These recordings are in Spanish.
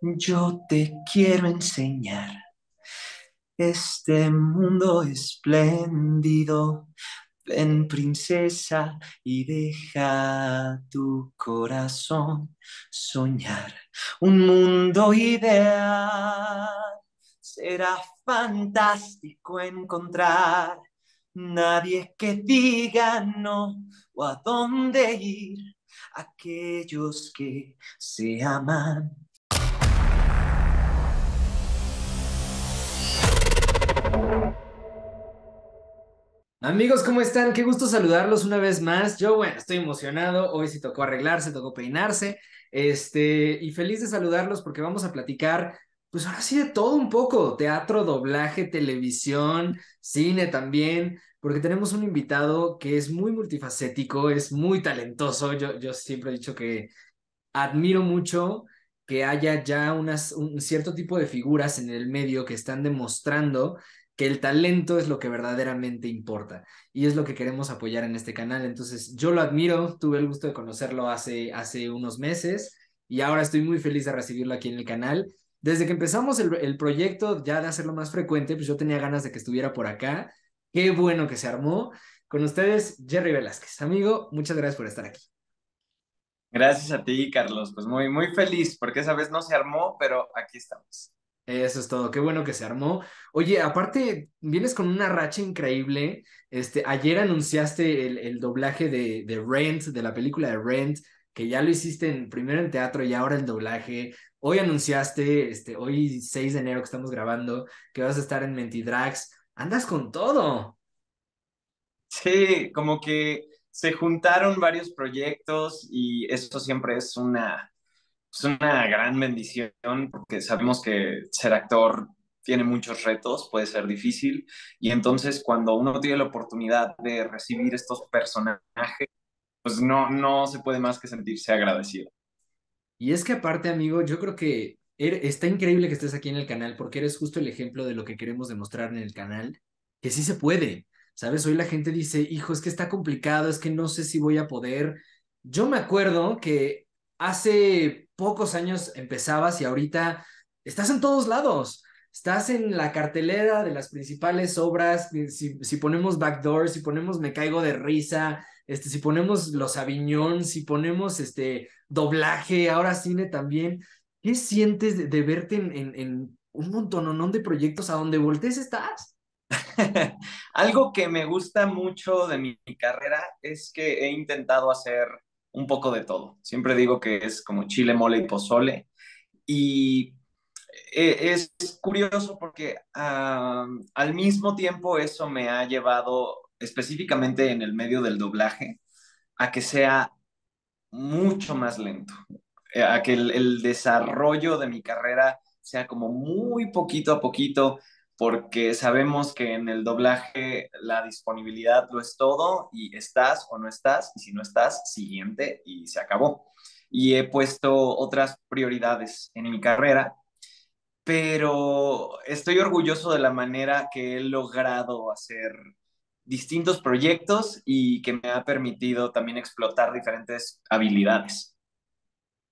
yo te quiero enseñar este mundo espléndido. Ven, princesa, y deja tu corazón soñar un mundo ideal. Será fantástico encontrar nadie que diga no o a dónde ir. Aquellos que se aman Amigos, ¿cómo están? Qué gusto saludarlos una vez más. Yo, bueno, estoy emocionado. Hoy sí tocó arreglarse, tocó peinarse. Este, y feliz de saludarlos porque vamos a platicar, pues ahora sí de todo un poco: teatro, doblaje, televisión, cine también, porque tenemos un invitado que es muy multifacético, es muy talentoso. Yo, yo siempre he dicho que admiro mucho que haya ya unas, un cierto tipo de figuras en el medio que están demostrando que el talento es lo que verdaderamente importa y es lo que queremos apoyar en este canal. Entonces, yo lo admiro, tuve el gusto de conocerlo hace, hace unos meses y ahora estoy muy feliz de recibirlo aquí en el canal. Desde que empezamos el, el proyecto ya de hacerlo más frecuente, pues yo tenía ganas de que estuviera por acá. Qué bueno que se armó. Con ustedes, Jerry Velázquez. Amigo, muchas gracias por estar aquí. Gracias a ti, Carlos. Pues muy, muy feliz porque esa vez no se armó, pero aquí estamos. Eso es todo, qué bueno que se armó. Oye, aparte, vienes con una racha increíble. Este, ayer anunciaste el, el doblaje de, de, Rent, de la película de Rent, que ya lo hiciste en, primero en teatro y ahora el doblaje. Hoy anunciaste, este, hoy 6 de enero que estamos grabando, que vas a estar en Mentidrags. Andas con todo. Sí, como que se juntaron varios proyectos y eso siempre es una, es una gran bendición porque sabemos que ser actor tiene muchos retos, puede ser difícil y entonces cuando uno tiene la oportunidad de recibir estos personajes, pues no, no se puede más que sentirse agradecido. Y es que aparte, amigo, yo creo que er, está increíble que estés aquí en el canal porque eres justo el ejemplo de lo que queremos demostrar en el canal, que sí se puede. ¿Sabes? Hoy la gente dice, hijo, es que está complicado, es que no sé si voy a poder. Yo me acuerdo que hace pocos años empezabas y ahorita estás en todos lados. Estás en la cartelera de las principales obras. Si, si ponemos Backdoor, si ponemos Me Caigo de Risa, este, si ponemos Los Aviñón, si ponemos este, doblaje, ahora cine también. ¿Qué sientes de, de verte en, en, en un montononón de proyectos a donde voltees estás? Algo que me gusta mucho de mi, carrera es que he intentado hacer un poco de todo. Siempre digo que es como chile, mole y pozole. Y e, es curioso porque al mismo tiempo eso me ha llevado específicamente en el medio del doblaje a que sea mucho más lento, eh, a que el desarrollo de mi carrera sea como muy poquito a poquito, porque sabemos que en el doblaje la disponibilidad lo es todo y estás o no estás, y si no estás, siguiente y se acabó. Y he puesto otras prioridades en mi carrera, pero estoy orgulloso de la manera que he logrado hacer distintos proyectos y que me ha permitido también explotar diferentes habilidades.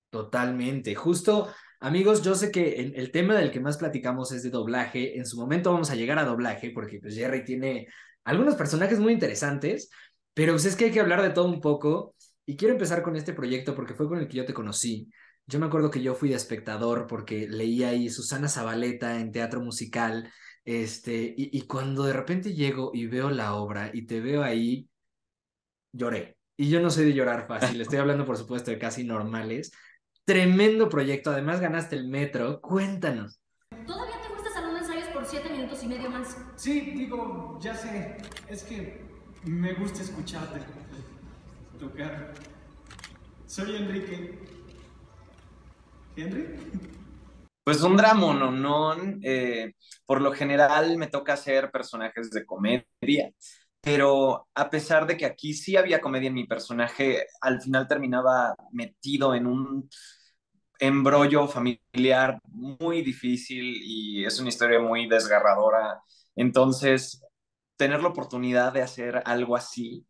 Totalmente. Justo Amigos, yo sé que el, el, tema del que más platicamos es de doblaje. En su momento vamos a llegar a doblaje porque pues Jerry tiene algunos personajes muy interesantes, pero pues es que hay que hablar de todo un poco. Y quiero empezar con este proyecto porque fue con el que yo te conocí. Yo me acuerdo que yo fui de espectador porque leía ahí Susana Zabaleta en teatro musical. Este, y, y cuando de repente llego y veo la obra y te veo ahí, lloré. Y yo no soy de llorar fácil, estoy hablando por supuesto de casi normales, Tremendo proyecto, además ganaste el metro. Cuéntanos. ¿Todavía te gusta salón de ensayos por siete minutos y medio más? Sí, digo, ya sé. Es que me gusta escucharte tocar. Soy Enrique. ¿Henry? Pues un drama no, eh, por lo general me toca hacer personajes de comedia, pero a pesar de que aquí sí había comedia en mi personaje, al final terminaba metido en un embrollo familiar muy difícil y es una historia muy desgarradora. Entonces, tener la oportunidad de hacer algo así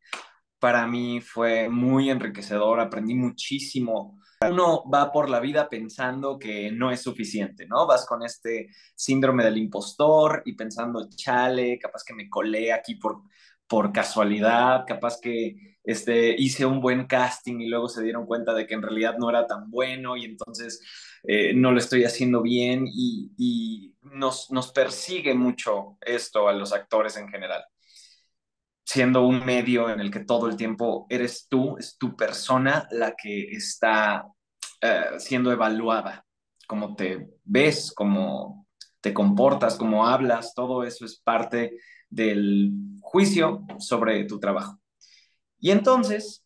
para mí fue muy enriquecedor, aprendí muchísimo uno va por la vida pensando que no es suficiente, ¿no? Vas con este síndrome del impostor y pensando, chale, capaz que me colé aquí por, por casualidad, capaz que este, hice un buen casting y luego se dieron cuenta de que en realidad no era tan bueno y entonces eh, no lo estoy haciendo bien y, nos, nos persigue mucho esto a los actores en general siendo un medio en el que todo el tiempo eres tú, es tu persona la que está eh, siendo evaluada, cómo te ves, cómo te comportas, cómo hablas, todo eso es parte del juicio sobre tu trabajo. Y entonces,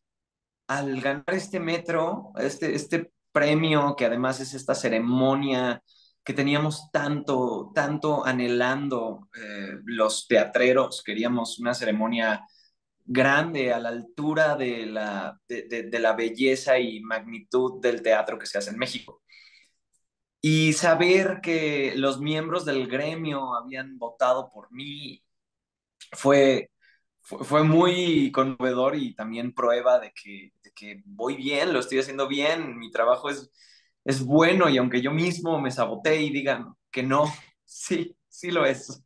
al ganar este metro, este, este premio, que además es esta ceremonia que teníamos tanto, tanto anhelando eh, los teatreros, queríamos una ceremonia grande a la altura de la, de, la belleza y magnitud del teatro que se hace en México. Y saber que los miembros del gremio habían votado por mí fue, fue, muy conmovedor y también prueba de que, de que voy bien, lo estoy haciendo bien, mi trabajo es, es bueno y aunque yo mismo me saboteé y digan que no, sí, sí lo es.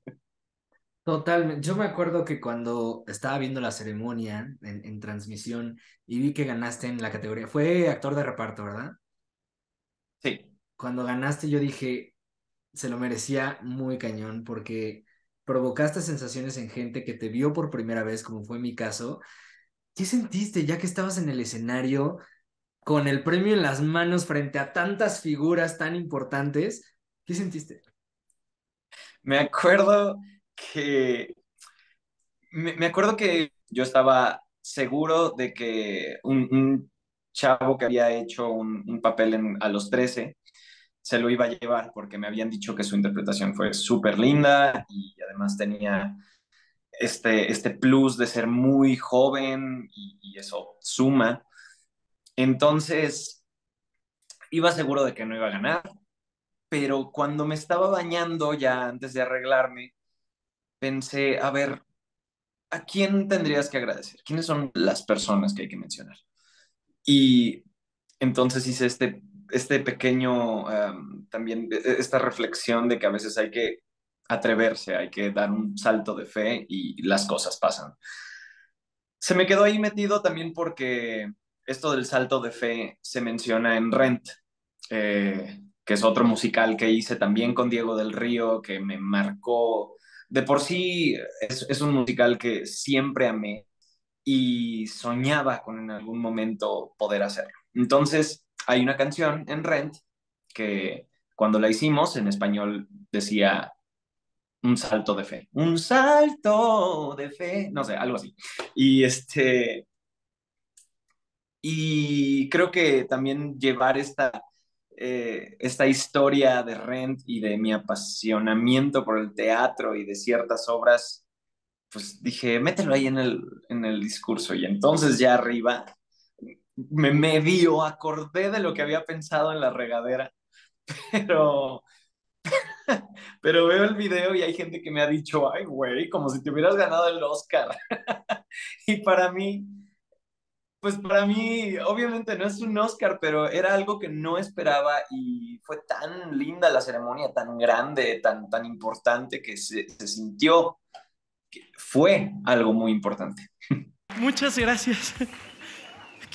Totalmente. Yo me acuerdo que cuando estaba viendo la ceremonia en, transmisión y vi que ganaste en la categoría, fue actor de reparto, ¿verdad? Sí. Cuando ganaste yo dije, se lo merecía muy cañón porque provocaste sensaciones en gente que te vio por primera vez, como fue mi caso. ¿Qué sentiste ya que estabas en el escenario con el premio en las manos frente a tantas figuras tan importantes? ¿Qué sentiste? Me acuerdo que me, acuerdo que yo estaba seguro de que un, chavo que había hecho un, papel a los 13 se lo iba a llevar porque me habían dicho que su interpretación fue súper linda y además tenía este, este plus de ser muy joven y, y eso suma. Entonces, iba seguro de que no iba a ganar, pero cuando me estaba bañando ya antes de arreglarme, pensé, a ver, ¿a quién tendrías que agradecer? ¿Quiénes son las personas que hay que mencionar? Y entonces hice este, este pequeño, también, e, e, esta reflexión de que a veces hay que atreverse, hay que dar un salto de fe y las cosas pasan. Se me quedó ahí metido también porque esto del salto de fe se menciona en Rent, eh, que es otro musical que hice también con Diego del Río, que me marcó de por sí es, un musical que siempre amé y soñaba con en algún momento poder hacerlo. Entonces, hay una canción en Rent que cuando la hicimos en español decía un salto de fe, un salto de fe, no sé, algo así. Y este y creo que también llevar esta eh, esta historia de Rent y de mi apasionamiento por el teatro y de ciertas obras, pues dije, mételo ahí en el, en el discurso. Y entonces ya arriba me medio acordé de lo que había pensado en la regadera, pero, pero veo el video y hay gente que me ha dicho, ay, güey, como si te hubieras ganado el Oscar. y para mí pues para mí, obviamente no es un Oscar, pero era algo que no esperaba y fue tan linda la ceremonia, tan grande, tan, tan importante que se, se sintió que fue algo muy importante. Muchas gracias.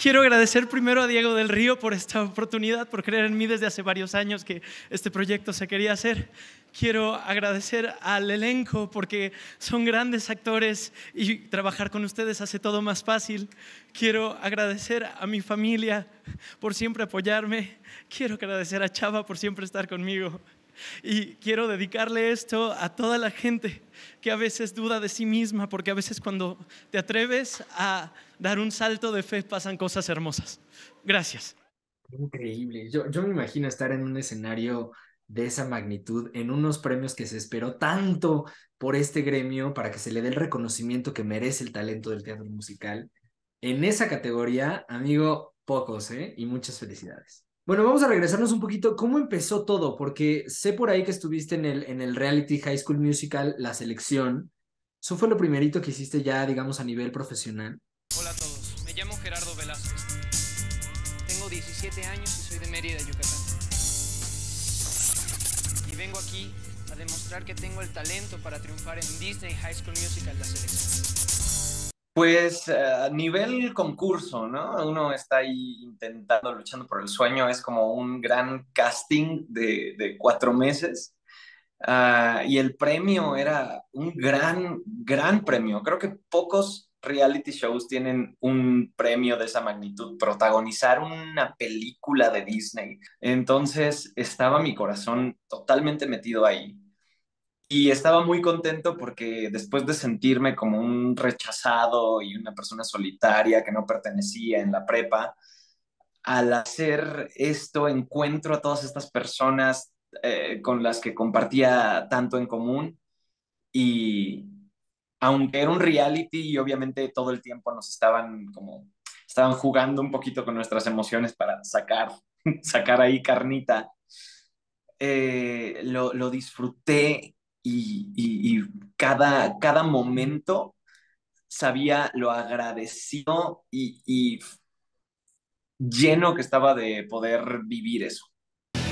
Quiero agradecer primero a Diego del Río por esta oportunidad, por creer en mí desde hace varios años que este proyecto se quería hacer. Quiero agradecer al elenco porque son grandes actores y trabajar con ustedes hace todo más fácil. Quiero agradecer a mi familia por siempre apoyarme. Quiero agradecer a Chava por siempre estar conmigo. Y quiero dedicarle esto a toda la gente que a veces duda de sí misma, porque a veces cuando te atreves a dar un salto de fe pasan cosas hermosas. Gracias. Increíble. Yo, yo me imagino estar en un escenario de esa magnitud, en unos premios que se esperó tanto por este gremio para que se le dé el reconocimiento que merece el talento del teatro musical. En esa categoría, amigo, pocos, ¿eh? Y muchas felicidades. Bueno, vamos a regresarnos un poquito. ¿Cómo empezó todo? Porque sé por ahí que estuviste en el, en el reality High School Musical, La Selección. ¿Eso fue lo primerito que hiciste ya, digamos, a nivel profesional? Hola a todos, me llamo Gerardo Velázquez. Tengo tengo 17 años y soy de Mérida, Yucatán. Y vengo aquí a demostrar que tengo el talento para triunfar en Disney High School Musical, la selección. Pues eh, a nivel concurso, ¿no? Uno está ahí intentando, luchando por el sueño, es como un gran casting de, de cuatro meses. Ah, y el premio era un gran, gran premio. Creo que pocos reality shows tienen un premio de esa magnitud, protagonizar una película de Disney. Entonces estaba mi corazón totalmente metido ahí. Y estaba muy contento porque después de sentirme como un rechazado y una persona solitaria que no pertenecía en la prepa, al hacer esto encuentro a todas estas personas eh, con las que compartía tanto en común y, aunque era un reality y obviamente todo el tiempo nos estaban como, estaban jugando un poquito con nuestras emociones para sacar, sacar ahí carnita, eh, lo, lo, disfruté y, y, y, cada, cada momento sabía lo agradecido y, y lleno que estaba de poder vivir eso.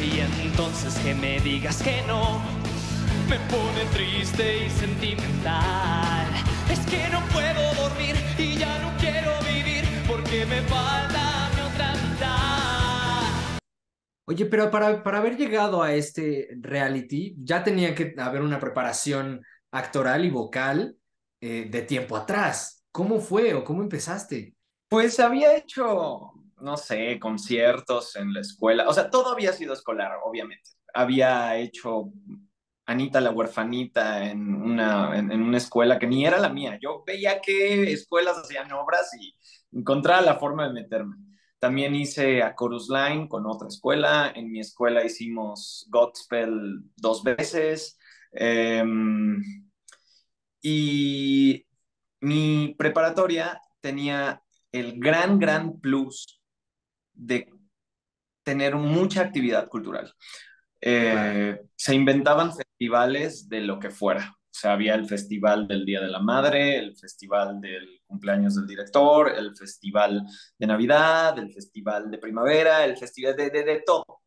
Y entonces que me digas que no me pone triste y sentimental. Es que no puedo dormir y ya no quiero vivir porque me falta mi otra mitad. Oye, pero para, para haber llegado a este reality, ya tenía que haber una preparación actoral y vocal eh, de tiempo atrás. ¿Cómo fue o cómo empezaste? Pues había hecho, no sé, conciertos en la escuela. O sea, todo había sido escolar, obviamente. Había hecho Anita la huerfanita en una, en, en, una escuela que ni era la mía. Yo veía que escuelas hacían obras y encontraba la forma de meterme. También hice a Chorus Line con otra escuela. En mi escuela hicimos Godspell dos veces. Eh, y mi preparatoria tenía el gran, gran plus de tener mucha actividad cultural. Eh, se inventaban festivales de lo que fuera. O sea, había el festival del Día de la Madre, el festival del cumpleaños del director, el festival de Navidad, el festival de primavera, el festival de, de, de todo.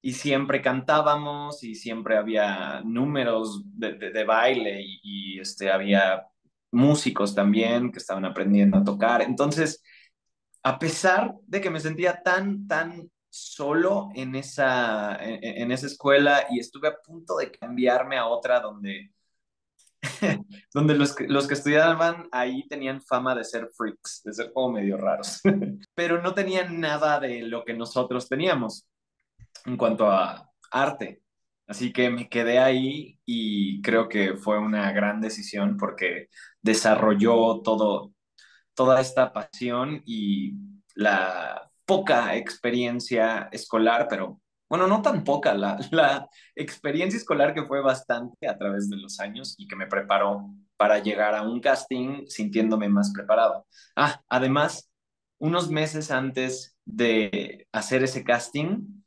Y siempre cantábamos y siempre había números de, de, baile y, y, este, había músicos también que estaban aprendiendo a tocar. Entonces, a pesar de que me sentía tan, tan solo en esa, en, en, esa escuela y estuve a punto de cambiarme a otra donde, donde los, que, los que estudiaban ahí tenían fama de ser freaks, de ser como medio raros, pero no tenían nada de lo que nosotros teníamos en cuanto a arte. Así que me quedé ahí y creo que fue una gran decisión porque desarrolló todo, toda esta pasión y la poca experiencia escolar, pero bueno, no tan poca, la, la, experiencia escolar que fue bastante a través de los años y que me preparó para llegar a un casting sintiéndome más preparado. Ah, además, unos meses antes de hacer ese casting,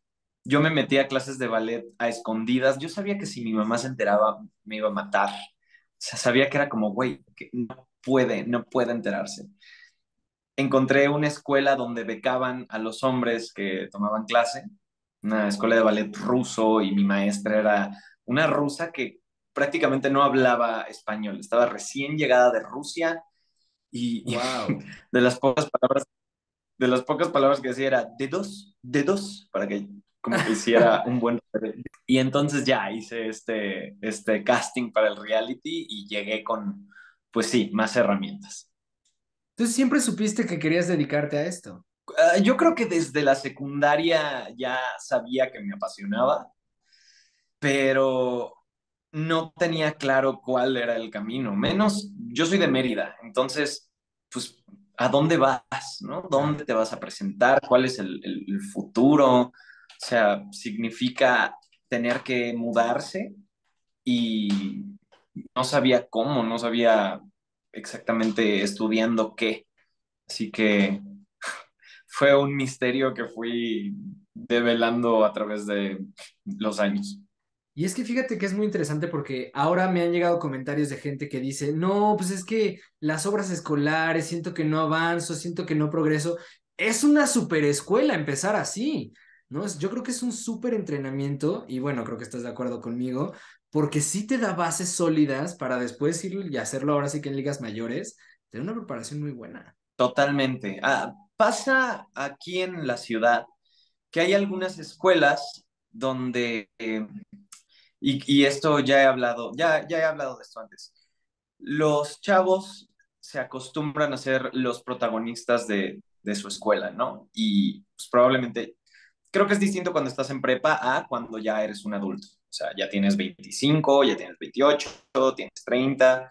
yo me metí a clases de ballet a escondidas. Yo sabía que si mi mamá se enteraba, me iba a matar. O sea, sabía que era como, güey, que no puede, no puede enterarse encontré una escuela donde becaban a los hombres que tomaban clase, una escuela de ballet ruso y mi maestra era una rusa que prácticamente no hablaba español, estaba recién llegada de Rusia y, wow. de las pocas palabras de las pocas palabras que decía era de dos, de dos, para que como que hiciera un buen y entonces ya hice este, este casting para el reality y llegué con, pues sí, más herramientas. Entonces, ¿siempre supiste que querías dedicarte a esto? Uh, yo creo que desde la secundaria ya sabía que me apasionaba, pero no tenía claro cuál era el camino. Menos, yo soy de Mérida, entonces, pues, ¿a dónde vas? ¿No? ¿Dónde te vas a presentar? ¿Cuál es el, el futuro? O sea, significa tener que mudarse y no sabía cómo, no sabía exactamente estudiando qué. Así que fue un misterio que fui develando a través de los años. Y es que fíjate que es muy interesante porque ahora me han llegado comentarios de gente que dice, no, pues es que las obras escolares, siento que no avanzo, siento que no progreso. es una super escuela empezar así, ¿no? Yo creo que es un súper entrenamiento y bueno, creo que estás de acuerdo conmigo, porque sí te da bases sólidas para después ir y hacerlo ahora sí que en ligas mayores, tener una preparación muy buena. Totalmente. Ah, pasa aquí en la ciudad que hay algunas escuelas donde, eh, y, esto ya he hablado, ya, ya he hablado de esto antes, los chavos se acostumbran a ser los protagonistas de, de su escuela, ¿no? Y pues, probablemente, creo que es distinto cuando estás en prepa a cuando ya eres un adulto. Sea, ya tienes 25, ya tienes 28, tienes 30.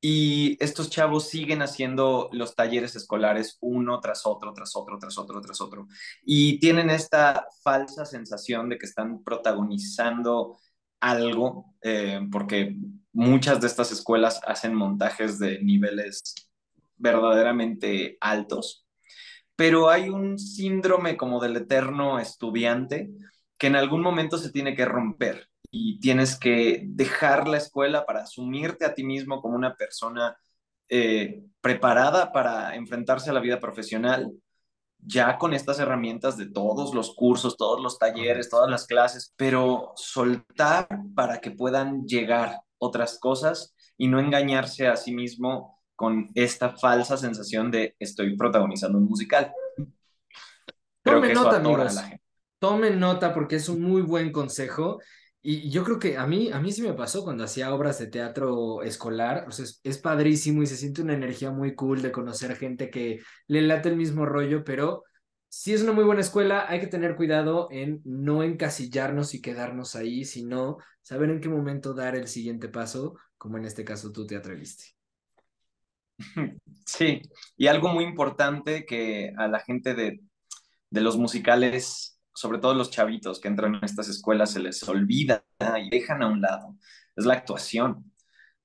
Y estos chavos siguen haciendo los talleres escolares uno tras otro, tras otro, tras otro, tras otro. Y tienen esta falsa sensación de que están protagonizando algo, eh, porque muchas de estas escuelas hacen montajes de niveles verdaderamente altos, pero hay un síndrome como del eterno estudiante que en algún momento se tiene que romper y tienes que dejar la escuela para asumirte a ti mismo como una persona eh, preparada para enfrentarse a la vida profesional, ya con estas herramientas de todos los cursos, todos los talleres, todas las clases, pero soltar para que puedan llegar otras cosas y no engañarse a sí mismo con esta falsa sensación de estoy protagonizando un musical. Creo Tomen nota, amigos. Tomen nota porque es un muy buen consejo y yo creo que a mí, a mí sí me pasó cuando hacía obras de teatro escolar, o sea, es, padrísimo y se siente una energía muy cool de conocer gente que le late el mismo rollo, pero si es una muy buena escuela, hay que tener cuidado en no encasillarnos y quedarnos ahí, sino saber en qué momento dar el siguiente paso, como en este caso tú te atreviste. Sí, y algo muy importante que a la gente de, de los musicales sobre todo los chavitos que entran en estas escuelas, se les olvida y dejan a un lado, es la actuación.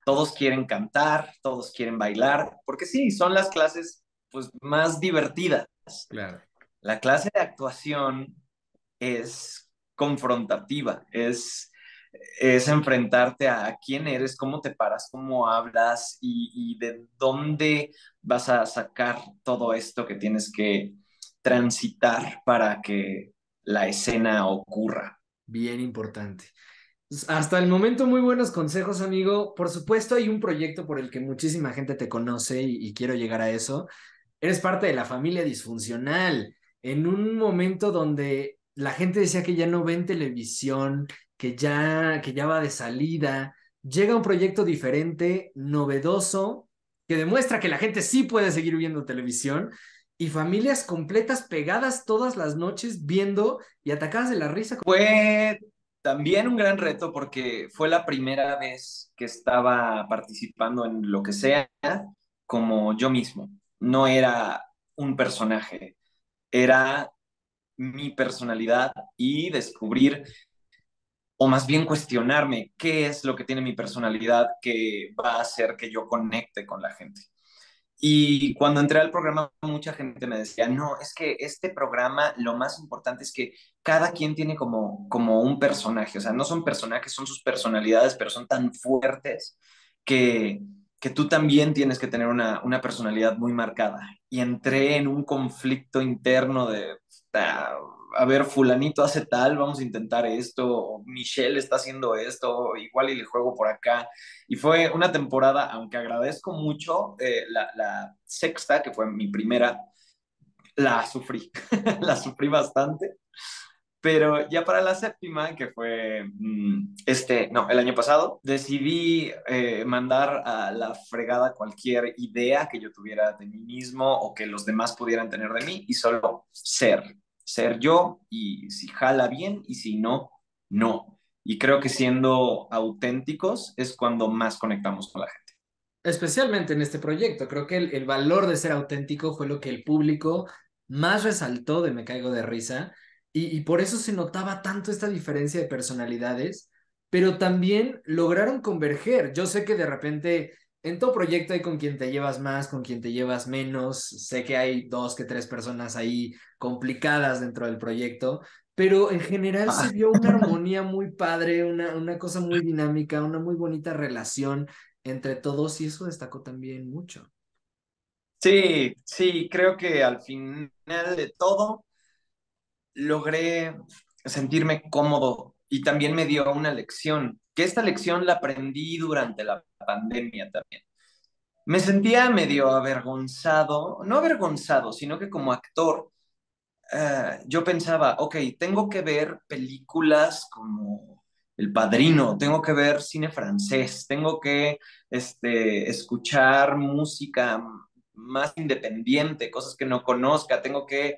Todos quieren cantar, todos quieren bailar, porque sí, son las clases pues más divertidas. Claro. La clase de actuación es confrontativa, es, es enfrentarte a quién eres, cómo te paras, cómo hablas y, y de dónde vas a sacar todo esto que tienes que transitar para que la escena ocurra. Bien importante. Pues, hasta el momento, muy buenos consejos, amigo. Por supuesto, hay un proyecto por el que muchísima gente te conoce y, quiero llegar a eso. Eres parte de la familia disfuncional. En un momento donde la gente decía que ya no ven televisión, que ya, que ya va de salida, llega un proyecto diferente, novedoso, que demuestra que la gente sí puede seguir viendo televisión y familias completas pegadas todas las noches viendo y atacadas de la risa. Fue también un gran reto porque fue la primera vez que estaba participando en lo que sea como yo mismo. No era un personaje, era mi personalidad y descubrir o más bien cuestionarme qué es lo que tiene mi personalidad que va a hacer que yo conecte con la gente. Y cuando entré al programa, mucha gente me decía, no, es que este programa lo más importante es que cada quien tiene como, como un personaje, o sea, no son personajes, son sus personalidades, pero son tan fuertes que, que tú también tienes que tener una, una personalidad muy marcada. Y entré en un conflicto interno de, a ver, fulanito hace tal, vamos a intentar esto, Michelle está haciendo esto, igual y le juego por acá. Y fue una temporada, aunque agradezco mucho, eh, la, sexta, que fue mi primera, la sufrí, la sufrí bastante. Pero ya para la séptima, que fue mm, este, no, el año pasado, decidí eh, mandar a la fregada cualquier idea que yo tuviera de mí mismo o que los demás pudieran tener de mí y solo ser ser yo y si jala bien y si no, no. Y creo que siendo auténticos es cuando más conectamos con la gente. Especialmente en este proyecto, creo que el, valor de ser auténtico fue lo que el público más resaltó de Me Caigo de Risa y, y por eso se notaba tanto esta diferencia de personalidades, pero también lograron converger. Yo sé que de repente en todo proyecto hay con quien te llevas más, con quien te llevas menos. Sé que hay dos que tres personas ahí complicadas dentro del proyecto, pero en general se ah. vio una armonía muy padre, una, una cosa muy dinámica, una muy bonita relación entre todos y eso destacó también mucho. Sí, sí, creo que al final de todo logré sentirme cómodo y también me dio una lección, que esta lección la aprendí durante la pandemia también. Me sentía medio avergonzado, no avergonzado, sino que como actor, eh, yo pensaba, ok, tengo que ver películas como El Padrino, tengo que ver cine francés, tengo que este, escuchar música más independiente, cosas que no conozca, tengo que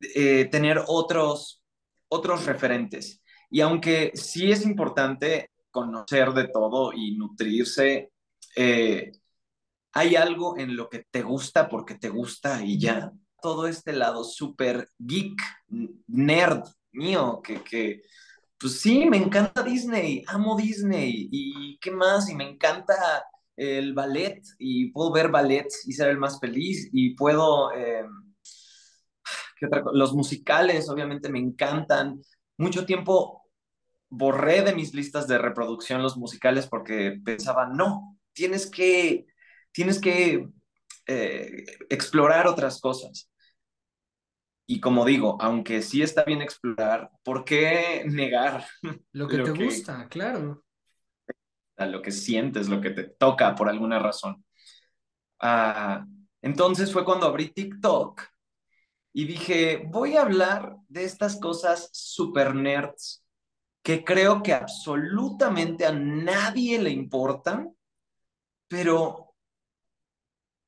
eh, tener otros, otros referentes. Y aunque sí es importante conocer de todo y nutrirse, eh, hay algo en lo que te gusta porque te gusta y ya. Todo este lado súper geek, nerd mío, que, que, pues sí, me encanta Disney, amo Disney. ¿Y qué más? Y me encanta el ballet y puedo ver ballet y ser el más feliz y puedo... Eh, Los musicales, obviamente, me encantan. Mucho tiempo borré de mis listas de reproducción los musicales porque pensaba, no, tienes que, tienes que eh, explorar otras cosas. Y como digo, aunque sí está bien explorar, ¿por qué negar lo que te gusta? Claro. A lo que sientes, lo que te toca por alguna razón. Ah, entonces fue cuando abrí TikTok y dije, voy a hablar de estas cosas super nerds que creo que absolutamente a nadie le importan, pero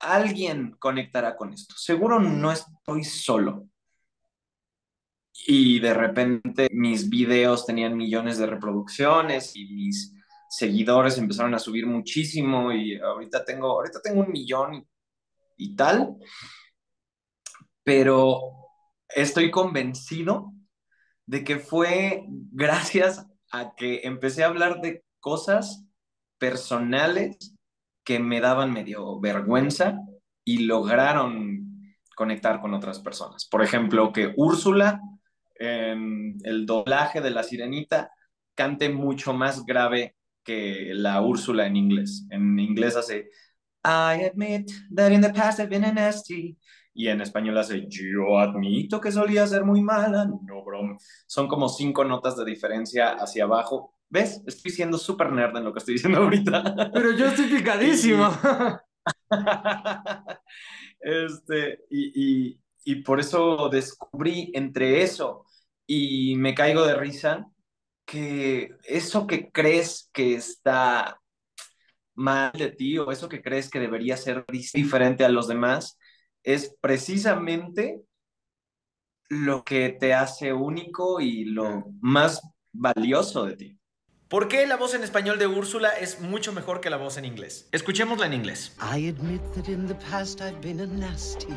alguien conectará con esto. Seguro no estoy solo. Y de repente mis videos tenían millones de reproducciones y mis seguidores empezaron a subir muchísimo y ahorita tengo, ahorita tengo un millón y, y tal, pero estoy convencido de que fue gracias a que empecé a hablar de cosas personales que me daban medio vergüenza y lograron conectar con otras personas. Por ejemplo, que Úrsula, en el doblaje de la sirenita, cante mucho más grave que la Úrsula en inglés. En inglés hace, I admit that in the past I've been a nasty y en español hace yo admito que solía ser muy mala, no bro. Son como cinco notas de diferencia hacia abajo. ¿Ves? Estoy siendo súper nerd en lo que estoy diciendo ahorita. Pero yo estoy picadísimo. este, y, y, y por eso descubrí entre eso y me caigo de risa que eso que crees que está mal de ti o eso que crees que debería ser diferente a los demás, es precisamente lo que te hace único y lo más valioso de ti. ¿Por qué la voz en español de Úrsula es mucho mejor que la voz en inglés? Escuchémosla en inglés. I admit that in the past I've been a nasty.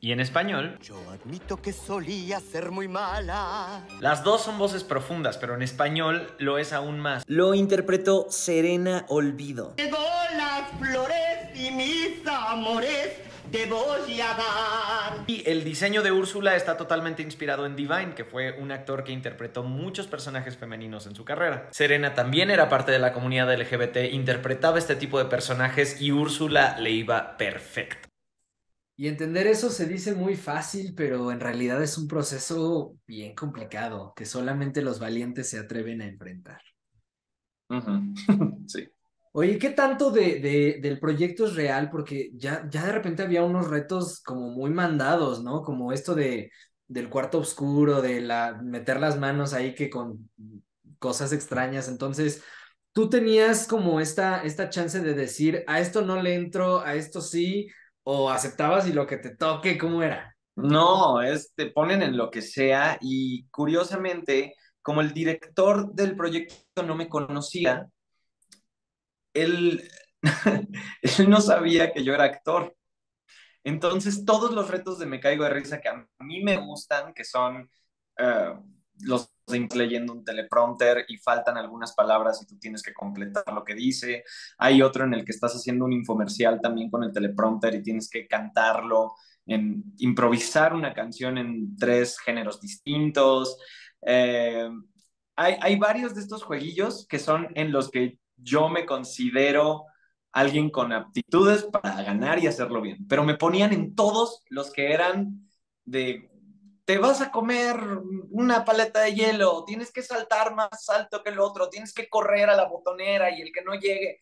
Y en español, Yo admito que solía ser muy mala. las dos son voces profundas, pero en español lo es aún más. Lo interpretó Serena Olvido. Doy las flores y mis amores te voy a dar. Y el diseño de Úrsula está totalmente inspirado en Divine, que fue un actor que interpretó muchos personajes femeninos en su carrera. Serena también era parte de la comunidad LGBT, interpretaba este tipo de personajes y Úrsula le iba perfecto. Y entender eso se dice muy fácil, pero en realidad es un proceso bien complicado que solamente los valientes se atreven a enfrentar. Sí. Oye, ¿qué tanto de, de- del proyecto es real? Porque ya, ya de repente había unos retos como muy mandados, ¿no? Como esto de, del cuarto oscuro, de la, meter las manos ahí que con cosas extrañas. Entonces, tú tenías como esta, esta chance de decir, a esto no le entro, a esto sí, o aceptabas y lo que te toque, ¿cómo era? No, es, te ponen en lo que sea y curiosamente, como el director del proyecto no me conocía, él, él no sabía que yo era actor. Entonces, todos los retos de Me Caigo de Risa que a mí me gustan, que son eh, los de leyendo un teleprompter y faltan algunas palabras y tú tienes que completar lo que dice. Hay otro en el que estás haciendo un infomercial también con el teleprompter y tienes que cantarlo, en, improvisar una canción en tres géneros distintos. Eh, hay, hay varios de estos jueguillos que son en los que yo me considero alguien con aptitudes para ganar y hacerlo bien. Pero me ponían en todos los que eran de, te vas a comer una paleta de hielo, tienes que saltar más alto que el otro, tienes que correr a la botonera y el que no llegue.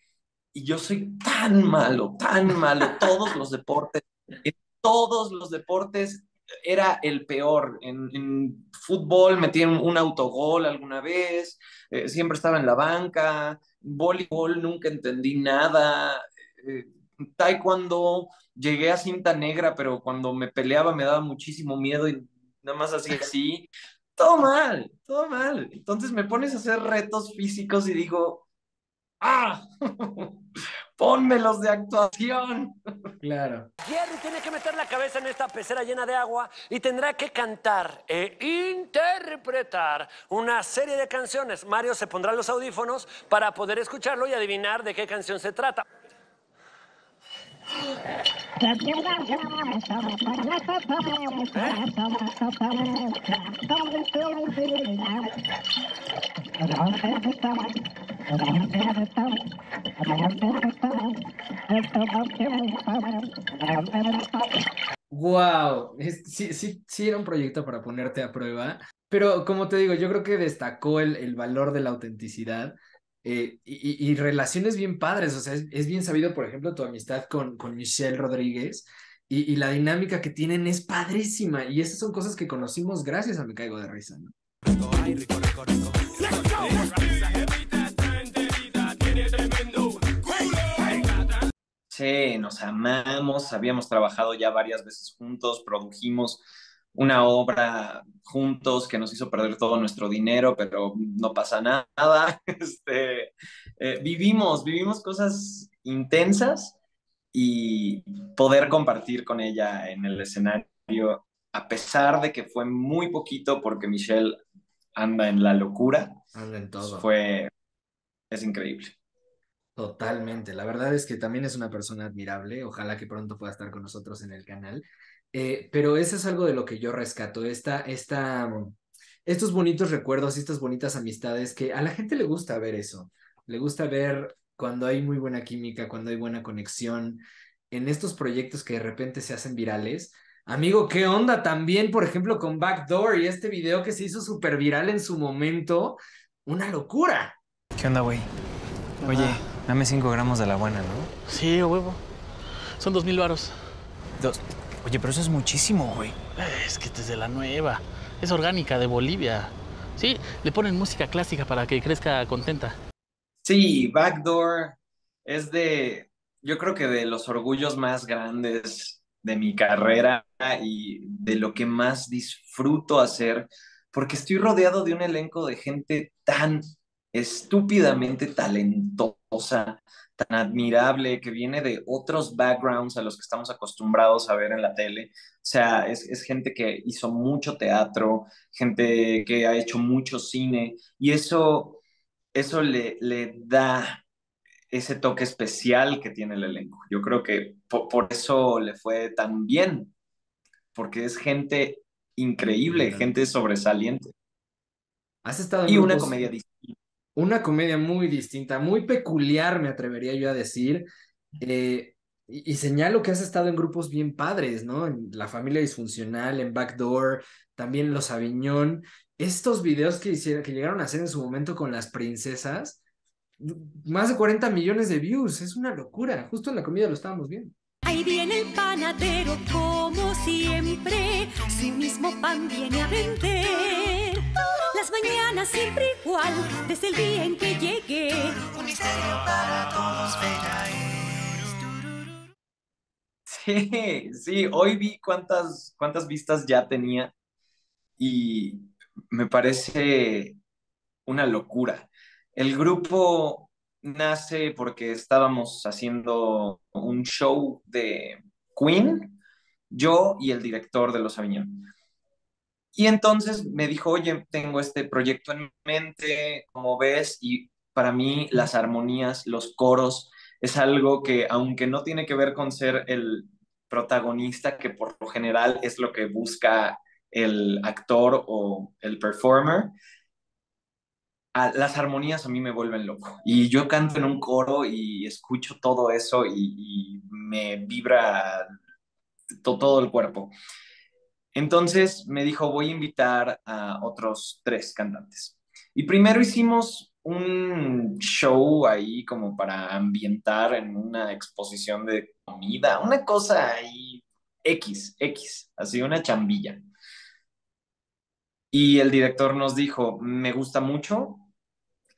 Y yo soy tan malo, tan malo, todos los deportes, en todos los deportes era el peor. En, fútbol metí un autogol alguna vez, eh, siempre estaba en la banca, voleibol nunca entendí nada, eh, taekwondo llegué a cinta negra, pero cuando me peleaba me daba muchísimo miedo y nada más así así, todo mal, todo mal. Entonces me pones a hacer retos físicos y digo, ¡ah! Pónmelos de actuación. Claro. Jerry tiene que meter la cabeza en esta pecera llena de agua y tendrá que cantar e interpretar una serie de canciones. Mario se pondrá los audífonos para poder escucharlo y adivinar de qué canción se trata. Wow, sí, sí, sí era un proyecto para ponerte a prueba, pero como te digo, yo creo que destacó el, el valor de la autenticidad eh, y, relaciones bien padres, o sea, es, bien sabido, por ejemplo, tu amistad con, con Michelle Rodríguez y, y, la dinámica que tienen es padrísima y esas son cosas que conocimos gracias a Me Caigo de Risa, ¿no? Sí, nos amamos, habíamos trabajado ya varias veces juntos, produjimos una obra juntos que nos hizo perder todo nuestro dinero, pero no pasa nada. Este, eh, vivimos, vivimos cosas intensas y poder compartir con ella en el escenario, a pesar de que fue muy poquito porque Michelle anda en la locura. Anda en todo. Fue, es increíble. Totalmente. La verdad es que también es una persona admirable. Ojalá que pronto pueda estar con nosotros en el canal. Eh, pero eso es algo de lo que yo rescato. Esta, esta, estos bonitos recuerdos y estas bonitas amistades que a la gente le gusta ver eso. Le gusta ver cuando hay muy buena química, cuando hay buena conexión. En estos proyectos que de repente se hacen virales. Amigo, ¿qué onda? También, por ejemplo, con Backdoor y este video que se hizo súper viral en su momento. Una locura. ¿Qué onda, güey? Oye, Dame 5 gramos de la buena, ¿no? Sí, huevo. Son dos mil varos. Dos. Oye, pero eso es muchísimo, güey. Es que es de la nueva. Es orgánica, de Bolivia. Sí, le ponen música clásica para que crezca contenta. Sí, Backdoor es de, yo creo que de los orgullos más grandes de mi carrera y de lo que más disfruto hacer, porque estoy rodeado de un elenco de gente tan estúpidamente talentosa, tan admirable, que viene de otros backgrounds a los que estamos acostumbrados a ver en la tele. O sea, es, gente que hizo mucho teatro, gente que ha hecho mucho cine, y eso, eso le, le da ese toque especial que tiene el elenco. Yo creo que por, eso le fue tan bien, porque es gente increíble, gente sobresaliente. Has estado y una comedia distinta una comedia muy distinta, muy peculiar, me atrevería yo a decir. Eh, y, señalo que has estado en grupos bien padres, ¿no? En La Familia Disfuncional, en Backdoor, también Los Aviñón. Estos videos que, que llegaron a hacer en su momento con las princesas, más de 40 millones de views, es una locura. Justo en la comida lo estábamos viendo. Ahí viene el panadero como siempre, su mismo pan viene a vender. Las mañanas siempre igual, desde el día en que llegué. Un misterio para todos Sí, sí, hoy vi cuántas, cuántas vistas ya tenía y me parece una locura. El grupo nace porque estábamos haciendo un show de Queen, yo y el director de Los Aviñón. Y entonces me dijo, oye, tengo este proyecto en mente, como ves, y para mí las armonías, los coros, es algo que, aunque no tiene que ver con ser el protagonista, que por lo general es lo que busca el actor o el performer, las armonías a mí me vuelven loco. Y yo canto en un coro y escucho todo eso y, me vibra to- todo el cuerpo. Entonces me dijo, voy a invitar a otros tres cantantes. Y primero hicimos un show ahí como para ambientar en una exposición de comida, una cosa ahí X, X, así una chambilla. Y el director nos dijo, me gusta mucho,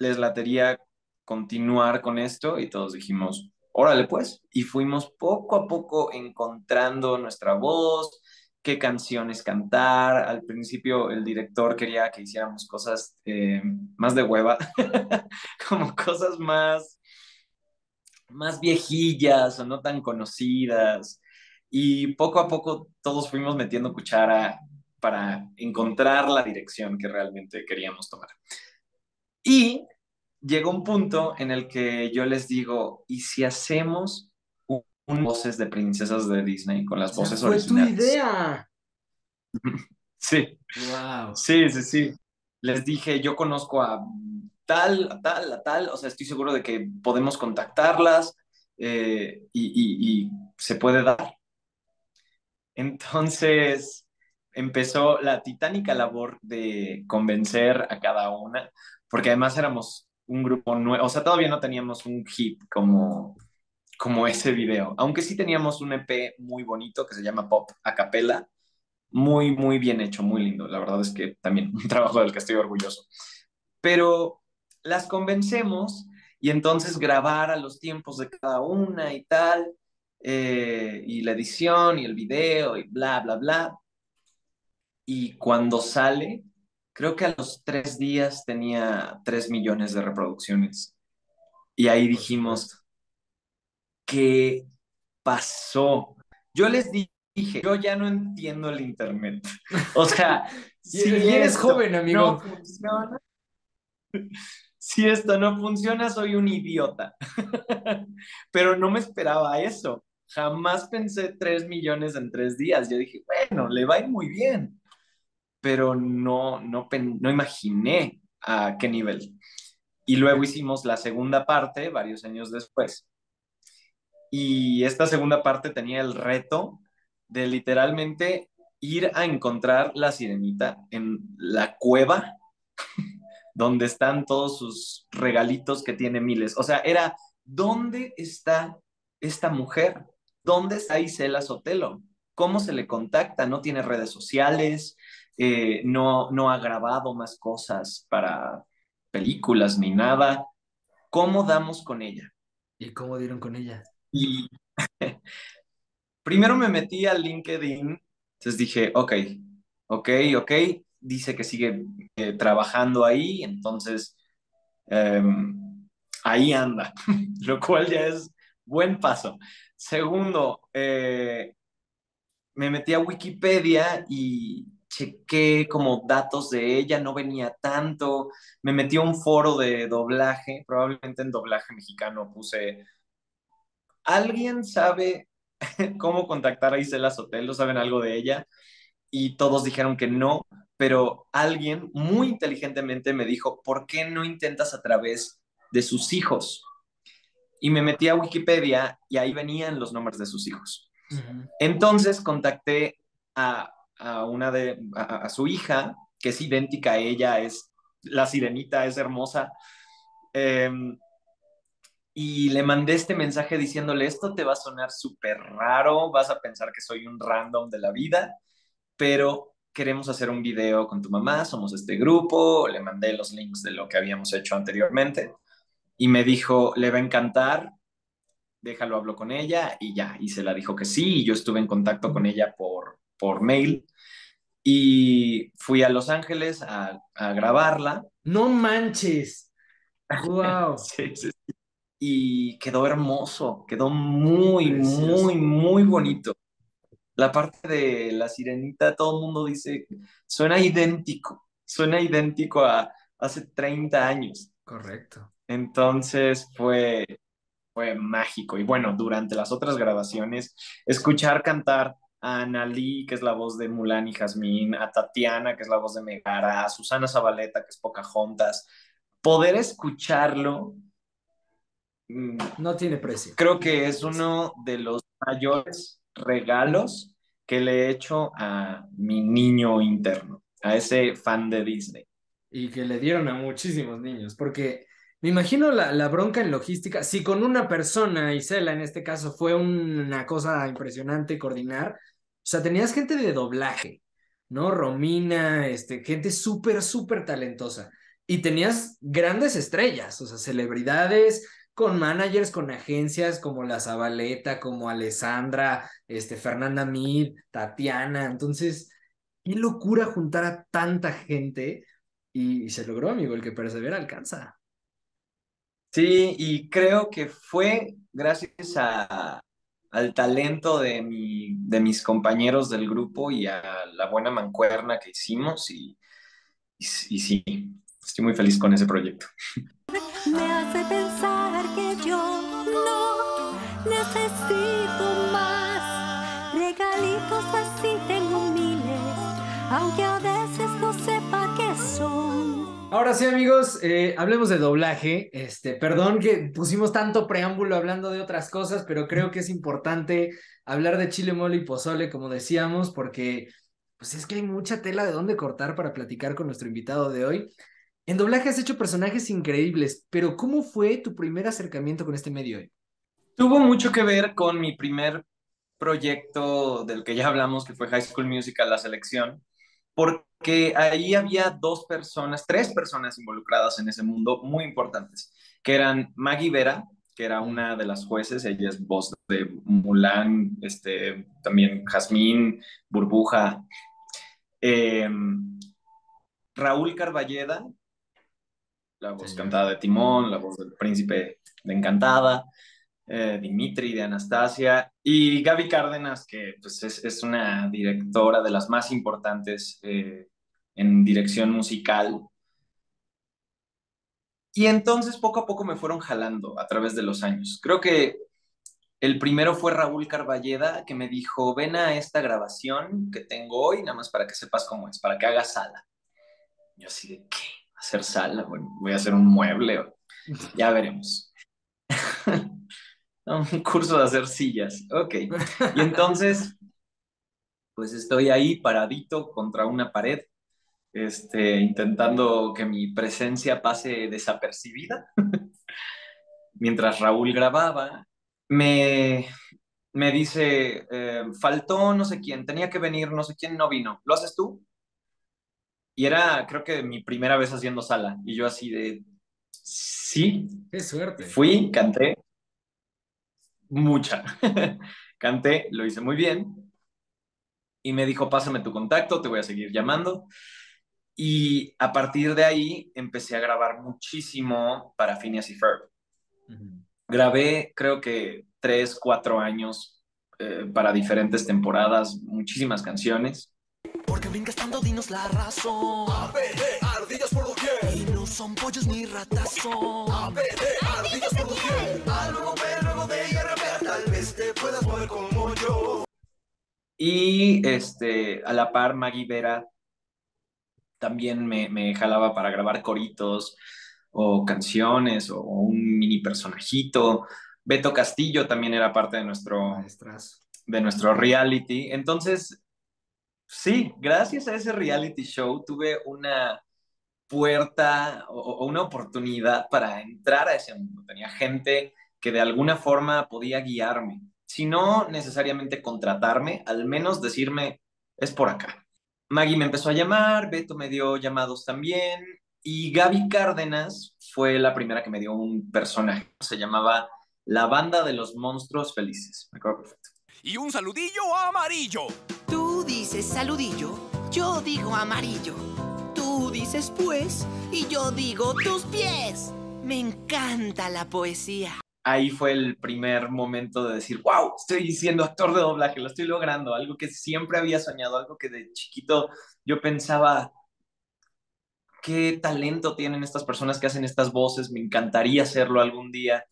les latería continuar con esto y todos dijimos, órale pues. Y fuimos poco a poco encontrando nuestra voz, qué canciones cantar. Al principio el director quería que hiciéramos cosas eh, más de hueva, como cosas más, más viejillas o no tan conocidas. Y poco a poco todos fuimos metiendo cuchara para encontrar la dirección que realmente queríamos tomar. Y llegó un punto en el que yo les digo, ¿y si hacemos voces de princesas de Disney con las voces Fue tu originales? idea. Sí. Wow. Sí, sí, sí. Les dije, yo conozco a tal, a tal, a tal, o sea, estoy seguro de que podemos contactarlas eh, y, y- y se puede dar. Entonces empezó la titánica labor de convencer a cada una, porque además éramos un grupo nuevo, o sea, todavía no teníamos un hit como, como ese video, aunque sí teníamos un EP muy bonito que se llama Pop a Capella, muy, muy bien hecho, muy lindo. La verdad es que también un trabajo del que estoy orgulloso. Pero las convencemos y entonces grabar a los tiempos de cada una y tal, eh, y la edición y el video y bla, bla, bla. Y cuando sale, creo que a los tres días tenía tres millones de reproducciones. Y ahí dijimos, ¿qué pasó? Yo les di- dije, yo ya no entiendo el internet. O sea, Y eres- joven, amigo. no funciona, si esto no funciona, soy un idiota. Pero no me esperaba eso. Jamás pensé tres millones en tres días. Yo dije, bueno, le va a ir muy bien. Pero no, no, no imaginé a qué nivel. Y luego hicimos la segunda parte varios años después. Y esta segunda parte tenía el reto de literalmente ir a encontrar la sirenita en la cueva donde están todos sus regalitos que tiene miles. O sea, era, ¿dónde está esta mujer? ¿Dónde está Isela Sotelo? ¿Cómo se le contacta? No tiene redes sociales, eh, no, no ha grabado más cosas para películas ni nada. ¿Cómo damos con ella? ¿Y cómo dieron con ella? Y primero me metí al LinkedIn, entonces dije, ok, ok, ok, dice que sigue eh, trabajando ahí, entonces em, ahí anda, lo cual ya es buen paso. Segundo, eh, me metí a Wikipedia y chequé como datos de ella, no venía tanto, me metí a un foro de doblaje, probablemente en doblaje mexicano puse ¿Alguien sabe cómo contactar a Isela Sotelo? ¿Saben algo de ella? Y todos dijeron que no, pero alguien muy inteligentemente me dijo, ¿por qué no intentas a través de sus hijos? Y me metí a Wikipedia y ahí venían los nombres de sus hijos. Entonces contacté a, a una de, a, a su hija, que es idéntica a ella, es la sirenita, es hermosa. Em, y le mandé este mensaje diciéndole, esto te va a sonar súper raro, vas a pensar que soy un random de la vida, pero queremos hacer un video con tu mamá, somos este grupo, le mandé los links de lo que habíamos hecho anteriormente y me dijo, le va a encantar, déjalo, hablo con ella y ya, y se la dijo que sí, y yo estuve en contacto con ella por, por mail y fui a Los Ángeles a, a grabarla. No manches. Wow. sí, sí, sí. Y quedó hermoso, quedó muy, Precioso. muy, muy bonito. La parte de la sirenita, todo el mundo dice, suena idéntico, suena idéntico a hace 30 años. Correcto. Entonces fue, fue mágico. Y bueno, durante las otras grabaciones, escuchar cantar a Analí, que es la voz de Mulan y Jazmín, a Tatiana, que es la voz de Megara, a Susana Zabaleta, que es Pocahontas, poder escucharlo no tiene precio. Creo que es uno de los mayores regalos que le he hecho a mi niño interno, a ese fan de Disney. Y que le dieron a muchísimos niños, porque me imagino la, la bronca en logística. Si con una persona, Isela en este caso, fue una cosa impresionante coordinar, o sea, tenías gente de doblaje, ¿no? Romina, este, gente súper, súper talentosa. Y tenías grandes estrellas, o sea, celebridades con managers, con agencias como La Zabaleta, como Alessandra, este, Fernanda Mid, Tatiana. Entonces, qué locura juntar a tanta gente y, y se logró, amigo, el que persevera alcanza. Sí, y creo que fue gracias a, al talento de, mi, de mis compañeros del grupo y a la buena mancuerna que hicimos y, y, y sí, estoy muy feliz con ese proyecto. Me hace pensar Ahora sí, amigos, eh, hablemos de doblaje. Este, perdón que pusimos tanto preámbulo hablando de otras cosas, pero creo que es importante hablar de chile, mole y pozole, como decíamos, porque pues es que hay mucha tela de dónde cortar para platicar con nuestro invitado de hoy. En doblaje has hecho personajes increíbles, pero ¿cómo fue tu primer acercamiento con este medio? Tuvo mucho que ver con mi primer proyecto del que ya hablamos, que fue High School Musical, la selección, porque ahí había dos personas, tres personas involucradas en ese mundo muy importantes, que eran Maggie Vera, que era una de las jueces, ella es voz de Mulan, este, también Jazmín, Burbuja, eh, Raúl Carballeda, la voz cantada de Timón, la voz del príncipe de Encantada, eh, Dimitri de Anastasia y Gaby Cárdenas, que pues, es, es una directora de las más importantes eh, en dirección musical. Y entonces poco a poco me fueron jalando a través de los años. Creo que el primero fue Raúl Carballeda, que me dijo, ven a esta grabación que tengo hoy, nada más para que sepas cómo es, para que hagas sala. Yo así de, ¿qué? ¿Hacer sala? Voy a hacer un mueble. Ya veremos. un curso de hacer sillas. Ok. Y entonces, pues estoy ahí paradito contra una pared, este, intentando que mi presencia pase desapercibida. Mientras Raúl grababa, me, me dice, eh, faltó no sé quién, tenía que venir, no sé quién no vino. ¿Lo haces tú? Y era, creo que mi primera vez haciendo sala. Y yo así de, sí. Qué suerte. Fui, canté, mucha. Canté, lo hice muy bien. Y me dijo, pásame tu contacto, te voy a seguir llamando. Y a partir de ahí empecé a grabar muchísimo para Phineas y Ferb. Uh -huh. Grabé, creo que tres, cuatro años eh, para diferentes temporadas, muchísimas canciones. Porque brincas tanto, dinos la razón. APD, ardillas por doquier. Y no son pollos ni ratazos. APD, ardillas por doquier. A luego ver, luego de ir a rapear, tal vez te puedas mover como yo. Y este, a la par, Maggie Vera también me, me jalaba para grabar coritos o canciones o un mini personajito. Beto Castillo también era parte de nuestro, Maestras. de nuestro reality. Entonces, sí, gracias a ese reality show tuve una puerta o, o, una oportunidad para entrar a ese mundo. Tenía gente que de alguna forma podía guiarme. Si no necesariamente contratarme, al menos decirme, es por acá. Maggie me empezó a llamar, Beto me dio llamados también, y Gaby Cárdenas fue la primera que me dio un personaje. Se llamaba La Banda de los Monstruos Felices. Me acuerdo perfecto. Y un saludillo amarillo. Tú dices saludillo, yo digo amarillo. Tú dices pues y yo digo tus pies. Me encanta la poesía. Ahí fue el primer momento de decir, wow, estoy siendo actor de doblaje, lo estoy logrando, algo que siempre había soñado, algo que de chiquito yo pensaba, qué talento tienen estas personas que hacen estas voces, me encantaría hacerlo algún día.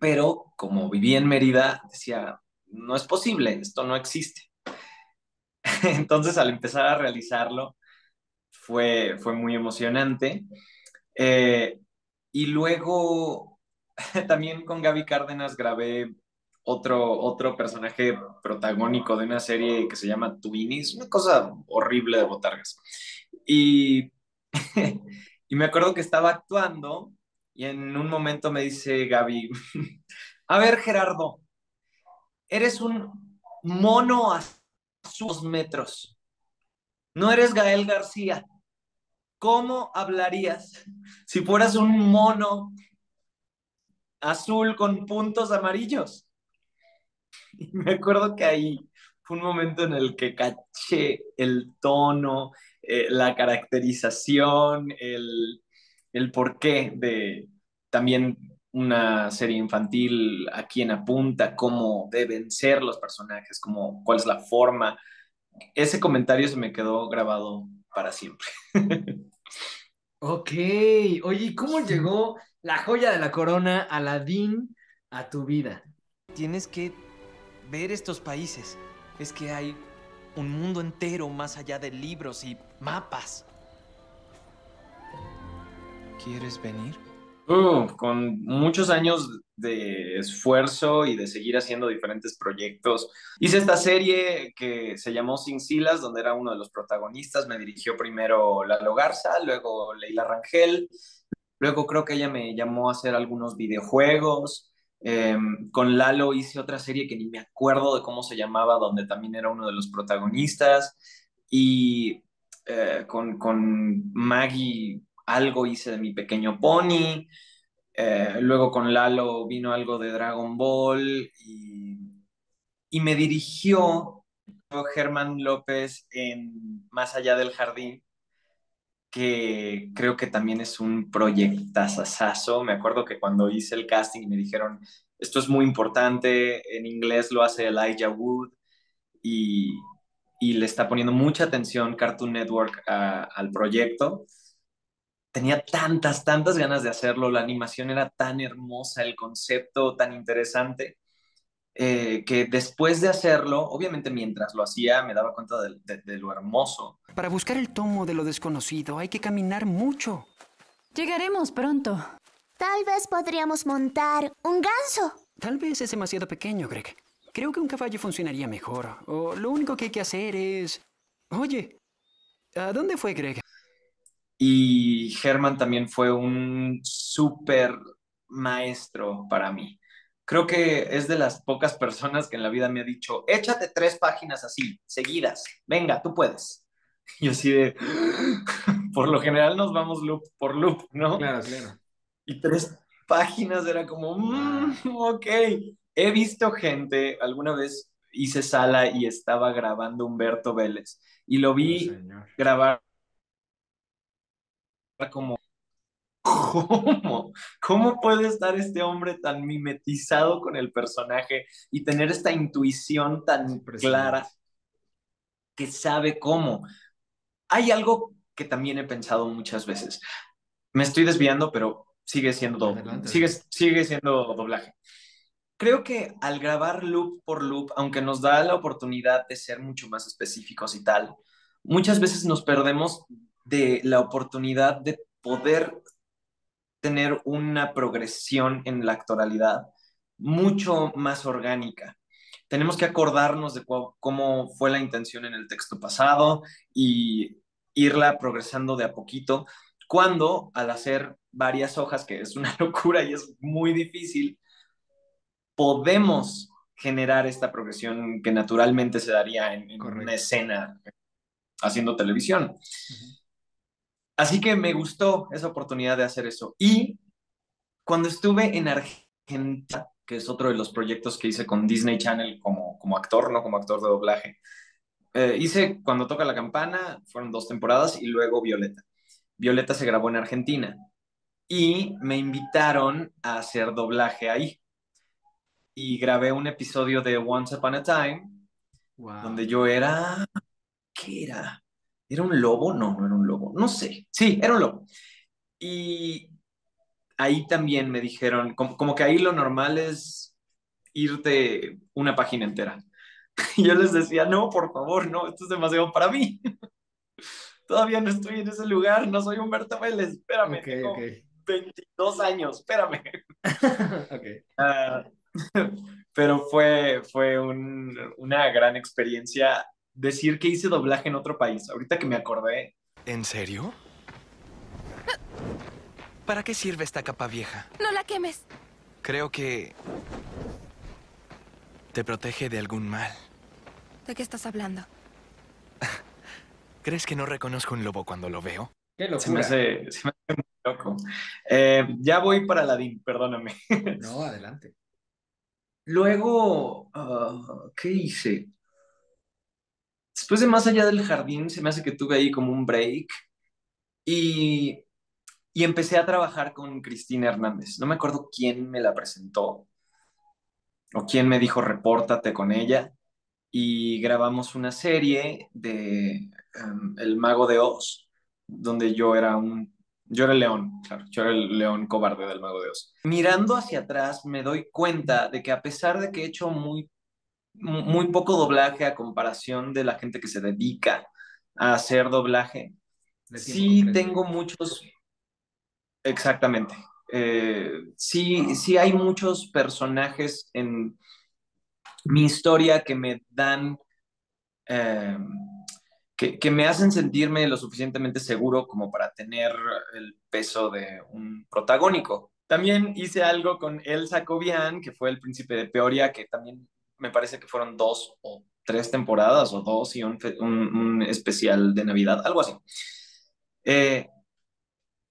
Pero como vivía en Mérida, decía, no es posible, esto no existe. Entonces, al empezar a realizarlo, fue, fue muy emocionante. Eh, y luego también con Gaby Cárdenas grabé otro, otro personaje protagónico de una serie que se llama Twinies, una cosa horrible de botargas. Y, y me acuerdo que estaba actuando y en un momento me dice Gaby, a ver Gerardo, eres un mono a sus metros, no eres Gael García. ¿Cómo hablarías si fueras un mono azul con puntos amarillos? Y me acuerdo que ahí fue un momento en el que caché el tono, eh, la caracterización, el, el porqué de también una serie infantil a quién apunta, cómo deben ser los personajes, cómo, cuál es la forma. Ese comentario se me quedó grabado para siempre. ok, oye, ¿cómo llegó la joya de la corona, Aladdin, a tu vida? Tienes que ver estos países. Es que hay un mundo entero más allá de libros y mapas. ¿Quieres venir? Uh, con muchos años de esfuerzo y de seguir haciendo diferentes proyectos. Hice esta serie que se llamó Sin Silas, donde era uno de los protagonistas. Me dirigió primero Lalo Garza, luego Leila Rangel. Luego creo que ella me llamó a hacer algunos videojuegos. Eh, con Lalo hice otra serie que ni me acuerdo de cómo se llamaba, donde también era uno de los protagonistas. Y eh, con, con Maggie algo hice de mi pequeño pony. Eh, luego con Lalo vino algo de Dragon Ball y, y me dirigió Germán López en Más allá del jardín, que creo que también es un proyectazazazo. Me acuerdo que cuando hice el casting me dijeron, esto es muy importante, en inglés lo hace Elijah Wood y, y le está poniendo mucha atención Cartoon Network a, al proyecto tenía tantas, tantas ganas de hacerlo, la animación era tan hermosa, el concepto tan interesante, eh, que después de hacerlo, obviamente mientras lo hacía me daba cuenta de, de, de, lo hermoso. Para buscar el tomo de lo desconocido hay que caminar mucho. Llegaremos pronto. Tal vez podríamos montar un ganso. Tal vez es demasiado pequeño, Greg. Creo que un caballo funcionaría mejor. O lo único que hay que hacer es... Oye, ¿a dónde fue Greg? Y Germán también fue un súper maestro para mí. Creo que es de las pocas personas que en la vida me ha dicho, échate tres páginas así, seguidas, venga, tú puedes. Y así de, por lo general nos vamos loop por loop, ¿no? Claro, claro. Y tres páginas era como, mmm, ok. He visto gente, alguna vez hice sala y estaba grabando Humberto Vélez y lo vi oh, grabar como, ¿cómo? ¿Cómo puede estar este hombre tan mimetizado con el personaje y tener esta intuición tan clara que sabe cómo? Hay algo que también he pensado muchas veces. Me estoy desviando, pero sigue siendo, sigue, sigue siendo doblaje. Creo que al grabar loop por loop, aunque nos da la oportunidad de ser mucho más específicos y tal, muchas veces nos perdemos de la oportunidad de poder tener una progresión en la actoralidad mucho más orgánica. Tenemos que acordarnos de cómo fue la intención en el texto pasado y irla progresando de a poquito, cuando al hacer varias hojas, que es una locura y es muy difícil, podemos generar esta progresión que naturalmente se daría en, en una escena haciendo televisión. Uh -huh. Así que me gustó esa oportunidad de hacer eso. Y cuando estuve en Argentina, que es otro de los proyectos que hice con Disney Channel como, como actor, no como actor de doblaje, eh, hice Cuando toca la campana, fueron dos temporadas, y luego Violeta. Violeta se grabó en Argentina y me invitaron a hacer doblaje ahí. Y grabé un episodio de Once Upon a Time, wow. donde yo era... ¿Qué era? ¿Era un lobo? No, no era un lobo. No sé. Sí, era un lobo. Y ahí también me dijeron, como, como que ahí lo normal es irte una página entera. Y yo les decía, no, por favor, no, esto es demasiado para mí. todavía no estoy en ese lugar, no soy Humberto Vélez, espérame, Ok, tengo ok. 22 años, espérame. Ok. Ah, pero fue, fue un- una gran experiencia decir que hice doblaje en otro país. Ahorita que me acordé, ¿En serio? ¿Para qué sirve esta capa vieja? No la quemes. Creo que... te protege de algún mal. ¿De qué estás hablando? ¿Crees que no reconozco un lobo cuando lo veo? Qué se me hace, se me hace muy loco. Eh, ya voy para Aladdin, perdóname. No, adelante. Luego, ah, ¿qué hice? Después de Más allá del jardín, se me hace que tuve ahí como un break y, y empecé a trabajar con Cristina Hernández. No me acuerdo quién me la presentó o quién me dijo repórtate con ella y grabamos una serie de em, El Mago de Oz, donde yo era un, yo era el león, claro, yo era el león cobarde del Mago de Oz. Mirando hacia atrás me doy cuenta de que a pesar de que he hecho muy, mu- muy poco doblaje a comparación de la gente que se dedica a hacer doblaje, sí tengo muchos, exactamente, Eh, sí, sí hay muchos personajes en mi historia que me dan, eh, que, que me hacen sentirme lo suficientemente seguro como para tener el peso de un protagónico. También hice algo con Elsa Cobian, que fue el príncipe de Peoria, que también me parece que fueron dos o tres temporadas, o dos y un, especial de Navidad, algo así. Eh,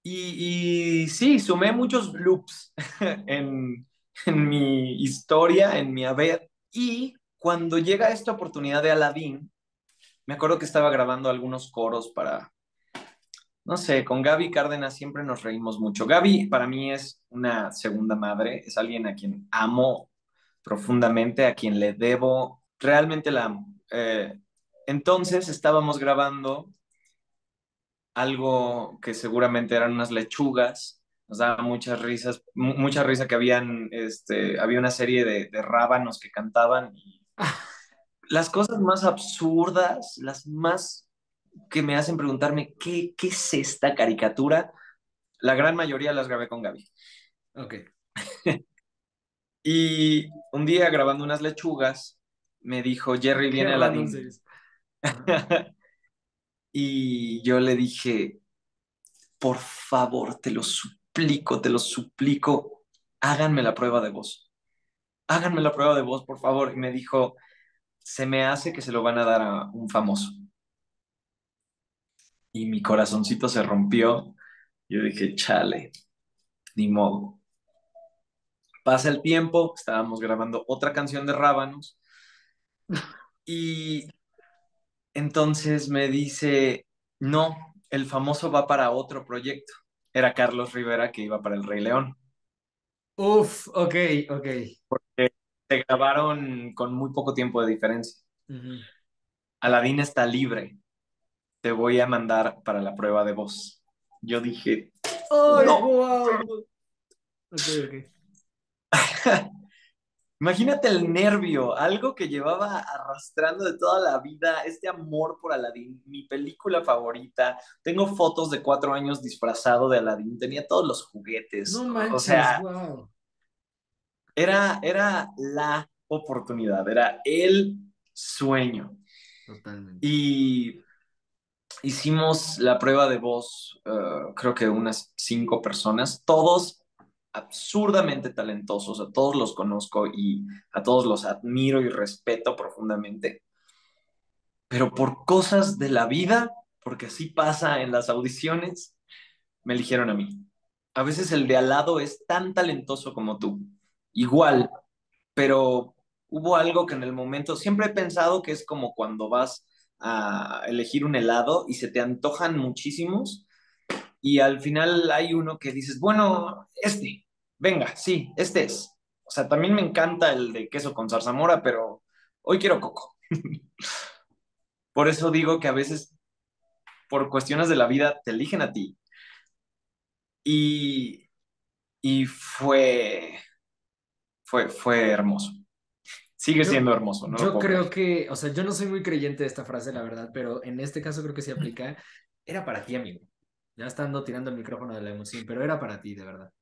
y, y sí, sumé muchos loops en, en mi historia, en mi haber. Y cuando llega esta oportunidad de Aladdin, me acuerdo que estaba grabando algunos coros para, no sé, con Gaby Cárdenas siempre nos reímos mucho. Gaby para mí es una segunda madre, es alguien a quien amo profundamente, a quien le debo, realmente la amo. Eh, entonces estábamos grabando algo que seguramente eran unas lechugas, nos daba muchas risas, mu- mucha risa que habían, este, había una serie de, de rábanos que cantaban y las cosas más absurdas, las más que me hacen preguntarme qué, qué es esta caricatura, la gran mayoría las grabé con Gaby. Ok. Y un día grabando unas lechugas, me dijo, Jerry, viene se hizo. Y yo le dije, por favor, te lo suplico, te lo suplico, háganme la prueba de voz. Háganme la prueba de voz, por favor. Y me dijo, se me hace que se lo van a dar a un famoso. Y mi corazoncito se rompió. Yo dije, chale, ni modo. Pasa el tiempo, estábamos grabando otra canción de Rábanos. Y entonces me dice, no, el famoso va para otro proyecto. Era Carlos Rivera que iba para El Rey León. Uf, ok, ok. Porque se grabaron con muy poco tiempo de diferencia. Ujú. Aladín está libre. Te voy a mandar para la prueba de voz. Yo dije, ¡Ay, No. wow! Ok, ok. Imagínate el nervio, algo que llevaba arrastrando de toda la vida, este amor por Aladdin, mi película favorita. Tengo fotos de cuatro años disfrazado de Aladdin, tenía todos los juguetes. No o manches, sea, wow. era, era la oportunidad, era el sueño. Totalmente. Y hicimos la prueba de voz, eh, creo que unas cinco personas, todos absurdamente talentosos, a todos los conozco y a todos los admiro y respeto profundamente. Pero por cosas de la vida, porque así pasa en las audiciones, me eligieron a mí. A veces el de al lado es tan talentoso como tú, igual, pero hubo algo que en el momento, siempre he pensado que es como cuando vas a elegir un helado y se te antojan muchísimos y al final hay uno que dices, bueno, este, venga, sí, este es. O sea, también me encanta el de queso con zarzamora, pero hoy quiero coco. Por eso digo que a veces, por cuestiones de la vida, te eligen a ti. Y, y fue, fue, fue hermoso. Sigue Yo- siendo hermoso, ¿no? Yo creo que, o sea, yo no soy muy creyente de esta frase, la verdad, pero en este caso creo que sí aplica. Era para ti, amigo. Ya estando tirando el micrófono de la emoción, pero era para ti, de verdad.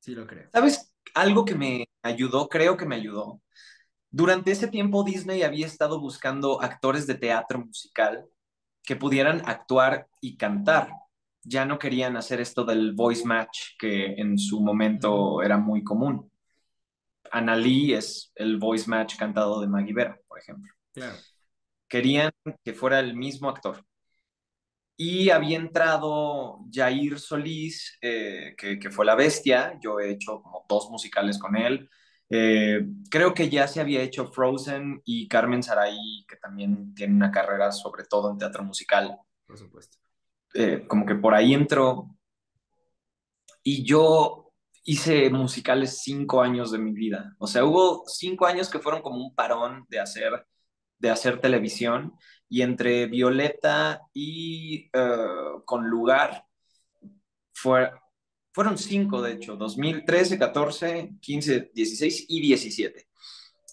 Sí, lo creo. ¿Sabes? Algo que me ayudó, creo que me ayudó. Durante ese tiempo Disney había estado buscando actores de teatro musical que pudieran actuar y cantar. Ya no querían hacer esto del voice match que en su momento era muy común. Annalí es el voice match cantado de Maggie Vera, por ejemplo. Claro. Querían que fuera el mismo actor. Y había entrado Jair Solís, eh, que, que, fue la bestia. Yo he hecho como dos musicales con él. Eh, creo que ya se había hecho Frozen y Carmen Saray, que también tiene una carrera sobre todo en teatro musical. Por supuesto. Eh, como que por ahí entró. Y yo hice musicales cinco años de mi vida. O sea, hubo cinco años que fueron como un parón de hacer, de hacer televisión. Y entre Violeta y uh, Con Lugar, fue, fueron cinco, de hecho, 2013, 14, 15, 16 y 17,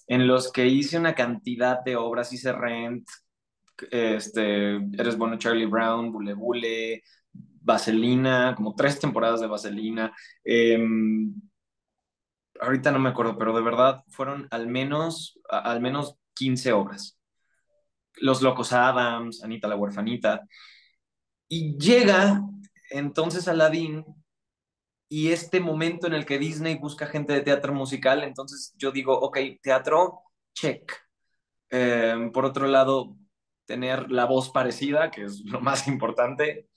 en los que hice una cantidad de obras, hice Rent, este, Eres Bueno Charlie Brown, Bule Bule, Vaselina, como tres temporadas de Vaselina. Eh, ahorita no me acuerdo, pero de verdad fueron al menos, al menos 15 obras. Los Locos Adams, Anita la Huerfanita. Y llega entonces Aladdin y este momento en el que Disney busca gente de teatro musical, entonces yo digo, ok, teatro, check. Eh, por otro lado, tener la voz parecida, que es lo más importante,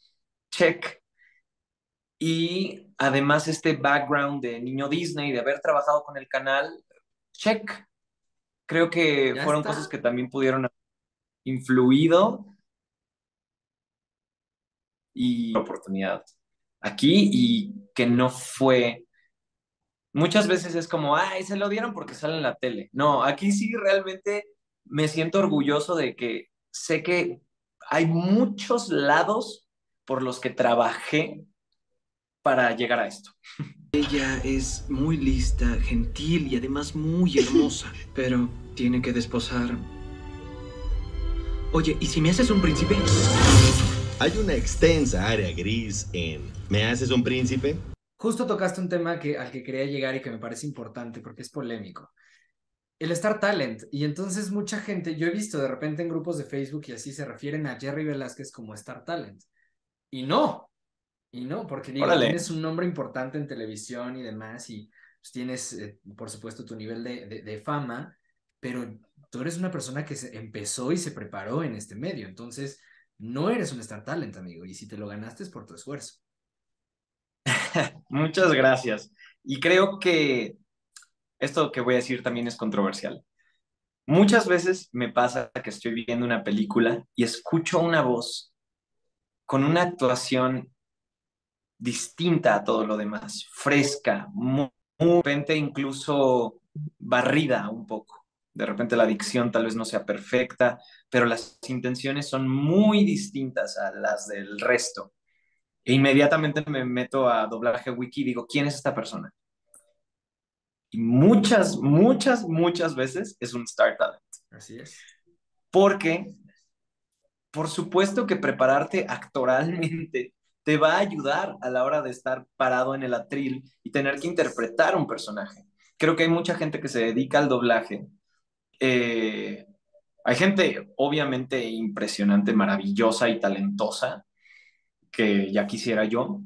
check. Y además este background de niño Disney, de haber trabajado con el canal, check. Creo que Ya fueron está. cosas que también pudieron haber influido y oportunidad aquí y que no fue. Muchas veces es como, ay, se lo dieron porque sale en la tele. No, aquí sí realmente me siento orgulloso de que sé que hay muchos lados por los que trabajé para llegar a esto. Ella es muy lista, gentil y además muy hermosa, pero tiene que desposar. Oye, ¿y si me haces un príncipe? Hay una extensa área gris en ¿Me haces un príncipe? Justo tocaste un tema que, al que quería llegar y que me parece importante porque es polémico. El Star Talent. Y entonces mucha gente, yo he visto de repente en grupos de Facebook y así se refieren a Jerry Velázquez como Star Talent. Y no. Y no, porque digo, Órale. tienes un nombre importante en televisión y demás y pues, tienes, eh, por supuesto, tu nivel de, de, de fama, pero tú eres una persona que se empezó y se preparó en este medio. Entonces, no eres un Star Talent, amigo. Y si te lo ganaste es por tu esfuerzo. Muchas gracias. Y creo que esto que voy a decir también es controversial. Muchas veces me pasa que estoy viendo una película y escucho una voz con una actuación distinta a todo lo demás, fresca, muy, muy repente incluso barrida un poco. De repente la dicción tal vez no sea perfecta, pero las intenciones son muy distintas a las del resto. E inmediatamente me meto a doblaje wiki y digo, ¿quién es esta persona? Y muchas, muchas, muchas veces es un Star Talent. Así es. Porque, por supuesto que prepararte actoralmente te va a ayudar a la hora de estar parado en el atril y tener que interpretar un personaje. Creo que hay mucha gente que se dedica al doblaje. Eh, hay gente obviamente impresionante, maravillosa y talentosa, que ya quisiera yo.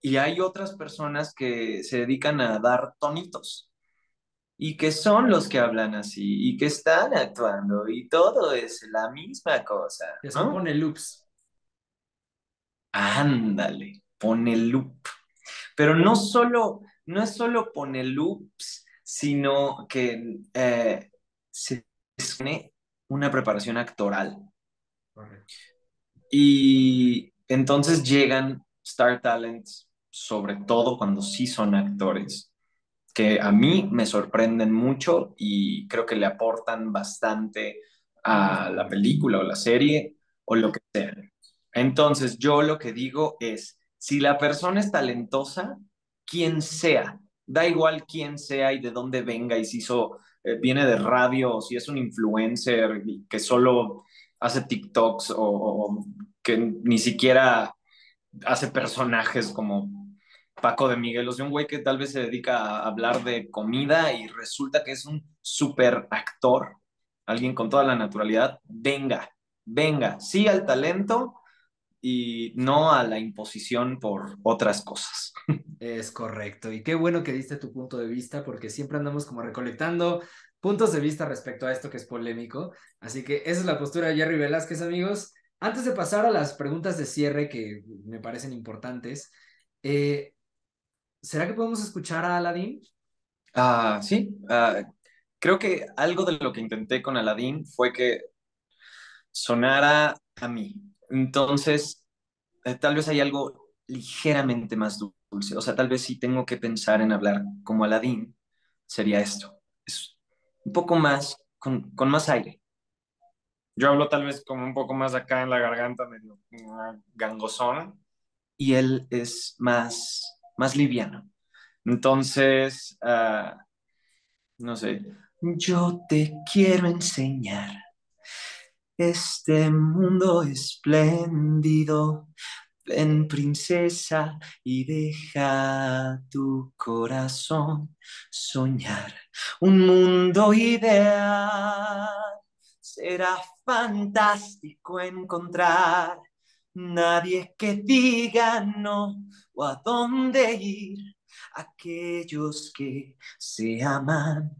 Y hay otras personas que se dedican a dar tonitos y que son los que hablan así y que están actuando y todo es la misma cosa. Eso ¿no? pone loops. Ándale, pone loop. Pero no solo, no es solo pone loops, sino que eh, se tiene una preparación actoral. Y entonces llegan Star Talents, sobre todo cuando sí son actores, que a mí me sorprenden mucho y creo que le aportan bastante a la película o la serie o lo que sea. Entonces yo lo que digo es, si la persona es talentosa, quien sea, da igual quién sea y de dónde venga y si hizo, eh, viene de radio si es un influencer que solo hace TikToks o, o que ni siquiera hace personajes como Paco de Miguel, o sea, un güey que tal vez se dedica a hablar de comida y resulta que es un super actor, alguien con toda la naturalidad, venga, venga, sí al talento y no a la imposición por otras cosas. Es correcto. Y qué bueno que diste tu punto de vista, porque siempre andamos como recolectando puntos de vista respecto a esto que es polémico. Así que esa es la postura de Jerry Velázquez, amigos. Antes de pasar a las preguntas de cierre que me parecen importantes, eh, ¿será que podemos escuchar a Aladdin? Ah, sí. ah, creo que algo de lo que intenté con Aladdin fue que sonara a mí. Entonces, eh, tal vez hay algo ligeramente más dulce. O sea, tal vez si tengo que pensar en hablar como Aladdin, sería esto. Es un poco más, con, con más aire. Yo hablo tal vez como un poco más acá en la garganta, medio ah, gangosón. Y él es más, más liviano. Entonces, ah, no sé. Yo te quiero enseñar este mundo espléndido. Ven, princesa, y deja tu corazón soñar un mundo ideal. Será fantástico encontrar nadie que diga no o a dónde ir. Aquellos que se aman.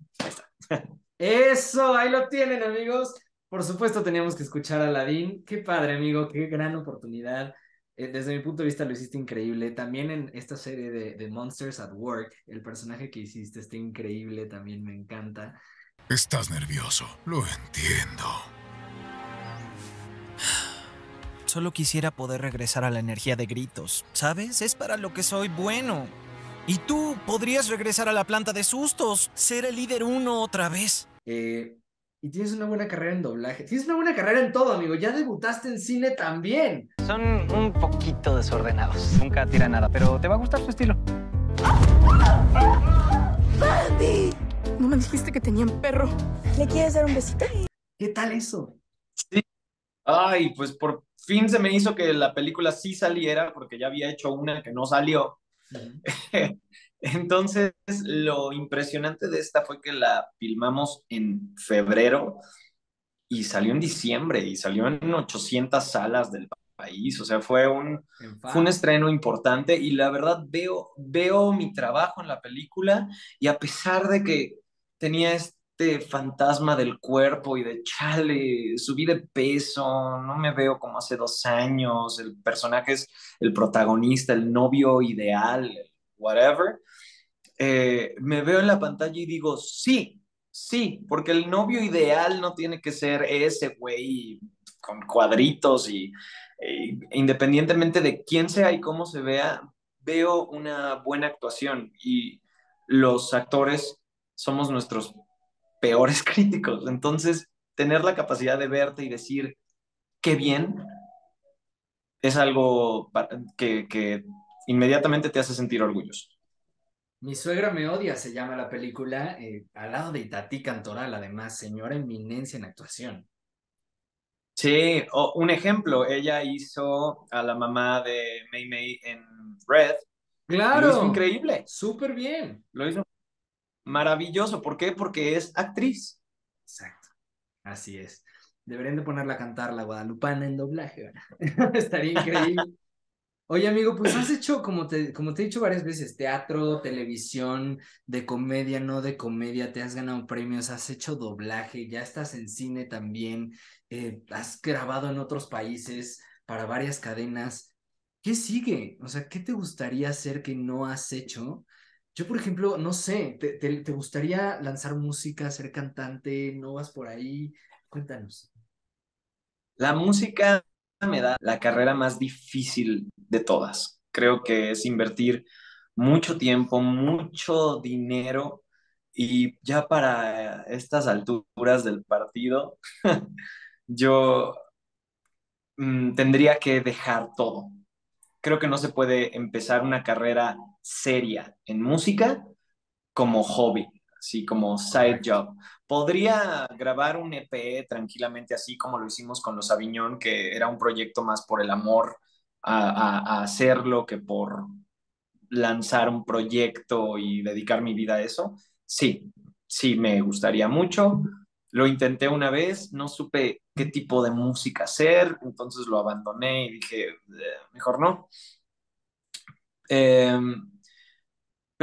Eso, ahí lo tienen, amigos. Por supuesto, teníamos que escuchar a Aladdin. Qué padre, amigo, qué gran oportunidad. Eh, desde mi punto de vista lo hiciste increíble. También en esta serie de, de Monsters at Work, el personaje que hiciste está increíble, también me encanta. Estás nervioso, lo entiendo. Solo quisiera poder regresar a la energía de gritos, ¿sabes? Es para lo que soy bueno. Y tú podrías regresar a la planta de sustos, ser el líder uno otra vez. Eh, y tienes una buena carrera en doblaje. Tienes una buena carrera en todo, amigo. Ya debutaste en cine también. Son un poquito desordenados. Nunca tira nada, pero te va a gustar su estilo. ¡Bambi! ¿No me dijiste que tenían perro? ¿Le quieres dar un besito? ¿Qué tal eso? Ay, pues por fin se me hizo que la película sí saliera, porque ya había hecho una que no salió. Entonces, lo impresionante de esta fue que la filmamos en febrero y salió en diciembre y salió en 800 salas del país. O sea, fue un, fue un estreno importante y la verdad veo, veo mi trabajo en la película y a pesar de que tenía este fantasma del cuerpo y de chale, subí de peso, no me veo como hace dos años, el personaje es el protagonista, el novio ideal, whatever, eh, me veo en la pantalla y digo, sí, sí, porque el novio ideal no tiene que ser ese güey con cuadritos y e independientemente de quién sea y cómo se vea, veo una buena actuación y los actores somos nuestros peores críticos. Entonces, tener la capacidad de verte y decir, qué bien, es algo que, que inmediatamente te hace sentir orgulloso. Mi suegra me odia, se llama la película, eh, al lado de Itatí Cantoral, además, señora eminencia en actuación. Sí, un ejemplo, ella hizo a la mamá de Mei Mei en Red. Claro. Lo hizo increíble. Súper bien. Lo hizo maravilloso. ¿Por qué? Porque es actriz. Exacto. Así es. Deberían de ponerla a cantar la guadalupana en doblaje. Estaría increíble. Oye, amigo, pues has hecho, como te, como te he dicho varias veces, teatro, televisión, de comedia, no de comedia, te has ganado premios, has hecho doblaje, ya estás en cine también, eh, has grabado en otros países para varias cadenas. ¿Qué sigue? O sea, ¿qué te gustaría hacer que no has hecho? Yo, por ejemplo, no sé, ¿te, te, te gustaría lanzar música, ser cantante? ¿No vas por ahí? Cuéntanos. La música me da la carrera más difícil de todas. Creo que es invertir mucho tiempo, mucho dinero y ya para estas alturas del partido, yo mm, tendría que dejar todo. Creo que no se puede empezar una carrera seria en música como hobby. Así como side job. Podría grabar un EP tranquilamente así como lo hicimos con los Aviñón, que era un proyecto más por el amor a, a- a hacerlo que por lanzar un proyecto y dedicar mi vida a eso. Sí, sí, me gustaría mucho. Lo intenté una vez, no supe qué tipo de música hacer, entonces lo abandoné y dije, "Eh, mejor no. Em,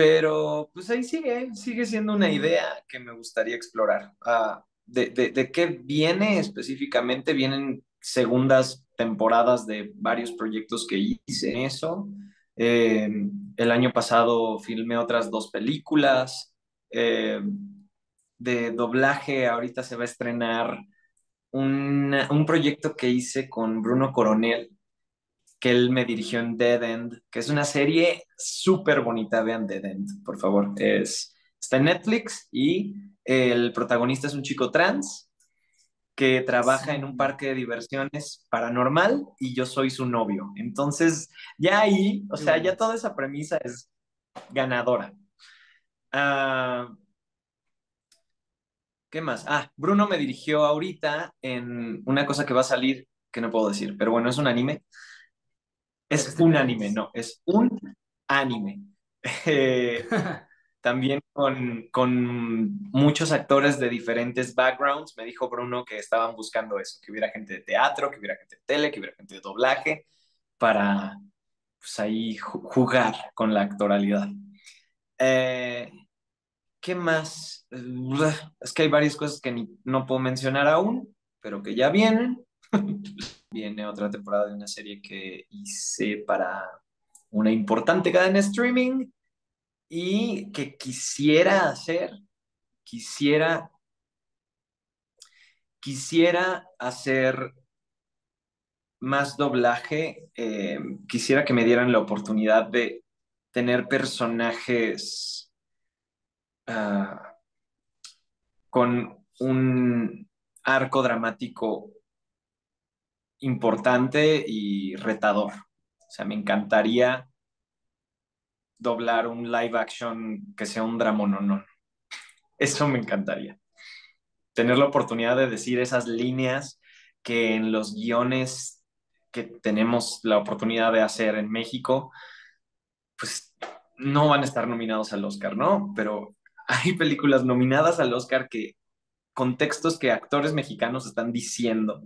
pero pues ahí sigue, sigue siendo una idea que me gustaría explorar. Ah, de, de, de qué viene específicamente? Vienen segundas temporadas de varios proyectos que hice en eso. Eh, el año pasado filmé otras dos películas. Eh, de doblaje, ahorita se va a estrenar una- un proyecto que hice con Bruno Coronel, que él me dirigió en Dead End, que es una serie súper bonita. Vean Dead End, por favor. Es, está en Netflix y el protagonista es un chico trans que trabaja en un parque de diversiones paranormal y yo soy su novio. Entonces, ya ahí, o sea, ya toda esa premisa es ganadora. Ah, ¿Qué más? Ah, Bruno me dirigió ahorita en una cosa que va a salir, que no puedo decir, pero bueno, es un anime. Es un anime, no, es un anime. Eh, también con, con muchos actores de diferentes backgrounds. Me dijo Bruno que estaban buscando eso, que hubiera gente de teatro, que hubiera gente de tele, que hubiera gente de doblaje, para pues ahí ju- jugar con la actoralidad. Eh, ¿Qué más? Es que hay varias cosas que ni- no puedo mencionar aún, pero que ya vienen. Viene otra temporada de una serie que hice para una importante cadena de streaming y que quisiera hacer, quisiera, quisiera hacer más doblaje, eh, quisiera que me dieran la oportunidad de tener personajes ah, con un arco dramático importante y retador. O sea, me encantaría doblar un live action que sea un dramononón. Eso me encantaría. Tener la oportunidad de decir esas líneas que en los guiones que tenemos la oportunidad de hacer en México, pues no van a estar nominados al Oscar, ¿no? Pero hay películas nominadas al Oscar que con textos que actores mexicanos están diciendo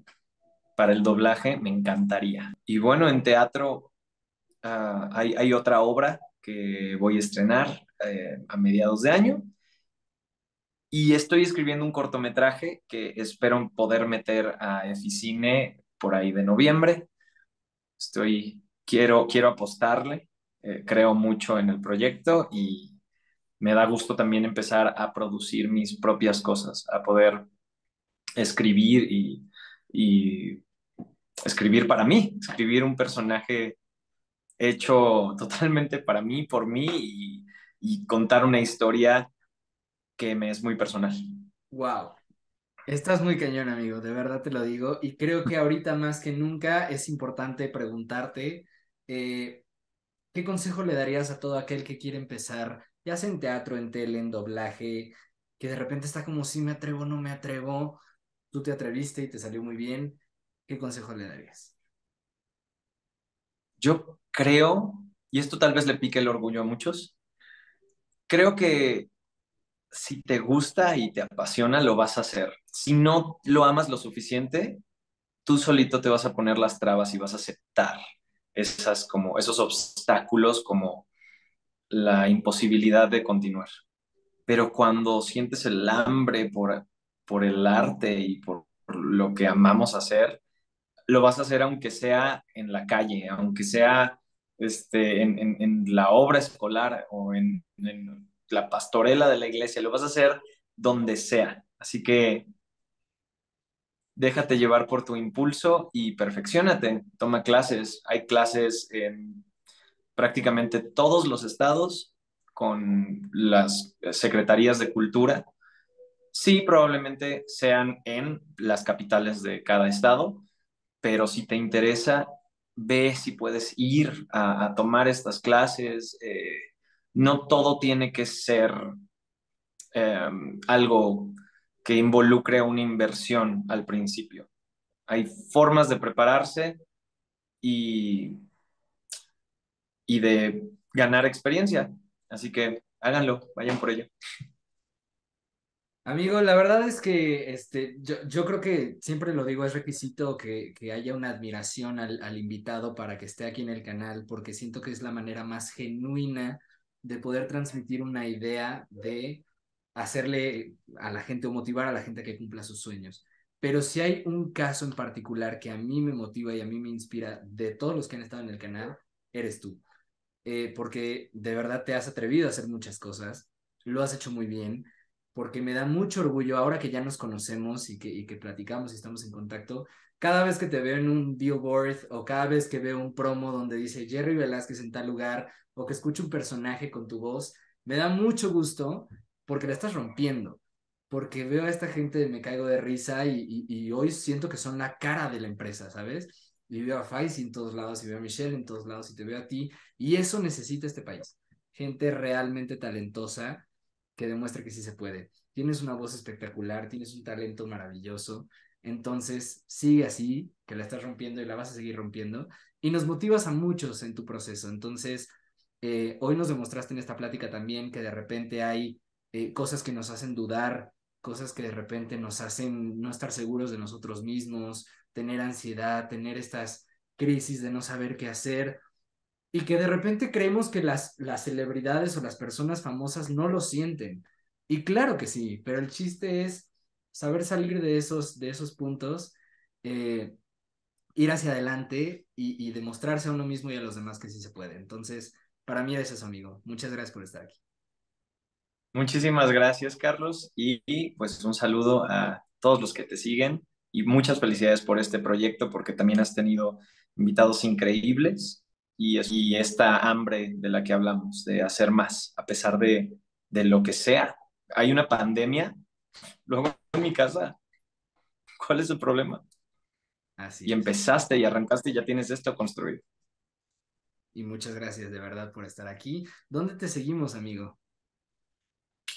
para el doblaje, me encantaría. Y bueno, en teatro ah, hay, hay otra obra que voy a estrenar eh, a mediados de año. Y estoy escribiendo un cortometraje que espero poder meter a Eficine por ahí de noviembre. Estoy, quiero, quiero apostarle, eh, creo mucho en el proyecto y me da gusto también empezar a producir mis propias cosas, a poder escribir y, y escribir para mí, escribir un personaje hecho totalmente para mí, por mí y, contar una historia que me es muy personal. Wow. Estás muy cañón, amigo, de verdad te lo digo. Y creo que ahorita más que nunca es importante preguntarte, eh, ¿qué consejo le darías a todo aquel que quiere empezar, ya sea en teatro, en tele, en doblaje, que de repente está como si me atrevo, no me atrevo? Tú te atreviste y te salió muy bien. ¿Qué consejo le darías? Yo creo, y esto tal vez le pique el orgullo a muchos, creo que si te gusta y te apasiona, lo vas a hacer. Si no lo amas lo suficiente, tú solito te vas a poner las trabas y vas a aceptar esas como esos obstáculos como la imposibilidad de continuar. Pero cuando sientes el hambre por, por el arte y por, lo que amamos hacer, lo vas a hacer aunque sea en la calle, aunque sea este, en, en, en la obra escolar o en, en la pastorela de la iglesia, lo vas a hacer donde sea. Así que déjate llevar por tu impulso y perfeccionate. Toma clases. Hay clases en prácticamente todos los estados con las secretarías de cultura. Sí, probablemente sean en las capitales de cada estado, pero si te interesa, ve si puedes ir a, tomar estas clases. Eh, no todo tiene que ser eh, algo que involucre una inversión al principio. Hay formas de prepararse y, y de ganar experiencia. Así que háganlo, vayan por ello. Amigo, la verdad es que este, yo, yo creo que siempre lo digo, es requisito que, que haya una admiración al, al invitado para que esté aquí en el canal, porque siento que es la manera más genuina de poder transmitir una idea de hacerle a la gente o motivar a la gente a que cumpla sus sueños. Pero si hay un caso en particular que a mí me motiva y a mí me inspira de todos los que han estado en el canal, eres tú. Eh, porque de verdad te has atrevido a hacer muchas cosas, lo has hecho muy bien, porque me da mucho orgullo ahora que ya nos conocemos y que, y que platicamos y estamos en contacto. Cada vez que te veo en un billboard o cada vez que veo un promo donde dice Jerry Velázquez en tal lugar o que escucho un personaje con tu voz, me da mucho gusto porque la estás rompiendo, porque veo a esta gente, me caigo de risa y, y, hoy siento que son la cara de la empresa, ¿sabes? Y veo a Faisy en todos lados y veo a Michelle en todos lados y te veo a ti y eso necesita este país. Gente realmente talentosa que demuestre que sí se puede. Tienes una voz espectacular, tienes un talento maravilloso, entonces sigue así, que la estás rompiendo y la vas a seguir rompiendo y nos motivas a muchos en tu proceso. Entonces, eh, hoy nos demostraste en esta plática también que de repente hay eh, cosas que nos hacen dudar, cosas que de repente nos hacen no estar seguros de nosotros mismos, tener ansiedad, tener estas crisis de no saber qué hacer y que de repente creemos que las, las celebridades o las personas famosas no lo sienten. Y claro que sí, pero el chiste es saber salir de esos, de esos puntos, eh, ir hacia adelante y, demostrarse a uno mismo y a los demás que sí se puede. Entonces, para mí eres eso, amigo. Muchas gracias por estar aquí. Muchísimas gracias, Carlos, y, pues un saludo a todos los que te siguen y muchas felicidades por este proyecto porque también has tenido invitados increíbles y, y esta hambre de la que hablamos, de hacer más, a pesar de, de lo que sea. Hay una pandemia, luego en mi casa, ¿cuál es el problema? Así y empezaste y arrancaste y ya tienes esto construido. Y muchas gracias de verdad por estar aquí. ¿Dónde te seguimos, amigo?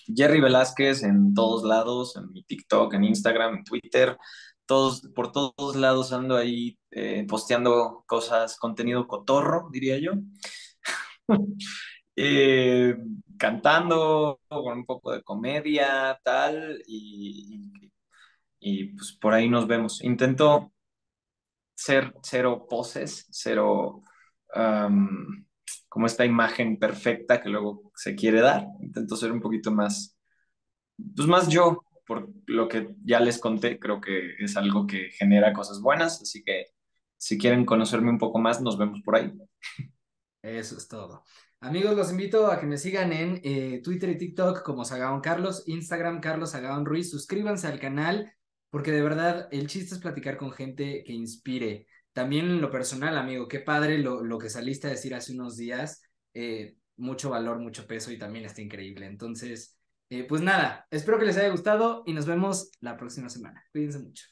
Jerry Velázquez en todos lados, en mi TikTok, en Instagram, en Twitter, todos, por todos lados ando ahí eh, posteando cosas, contenido cotorro, diría yo. eh, cantando con un poco de comedia, tal, y, y, pues por ahí nos vemos. Intento ser cero poses, cero como esta imagen perfecta que luego se quiere dar. Intento ser un poquito más, pues más yo, por lo que ya les conté, creo que es algo que genera cosas buenas, así que si quieren conocerme un poco más, nos vemos por ahí. Eso es todo. Amigos, los invito a que me sigan en eh, Twitter y TikTok como Sagaon Carlos, Instagram Carlos Sagaon Ruiz. Suscríbanse al canal porque de verdad el chiste es platicar con gente que inspire. También en lo personal, amigo, qué padre lo, lo que saliste a decir hace unos días. Eh, mucho valor, mucho peso y también está increíble. Entonces, eh, pues nada, espero que les haya gustado y nos vemos la próxima semana. Cuídense mucho.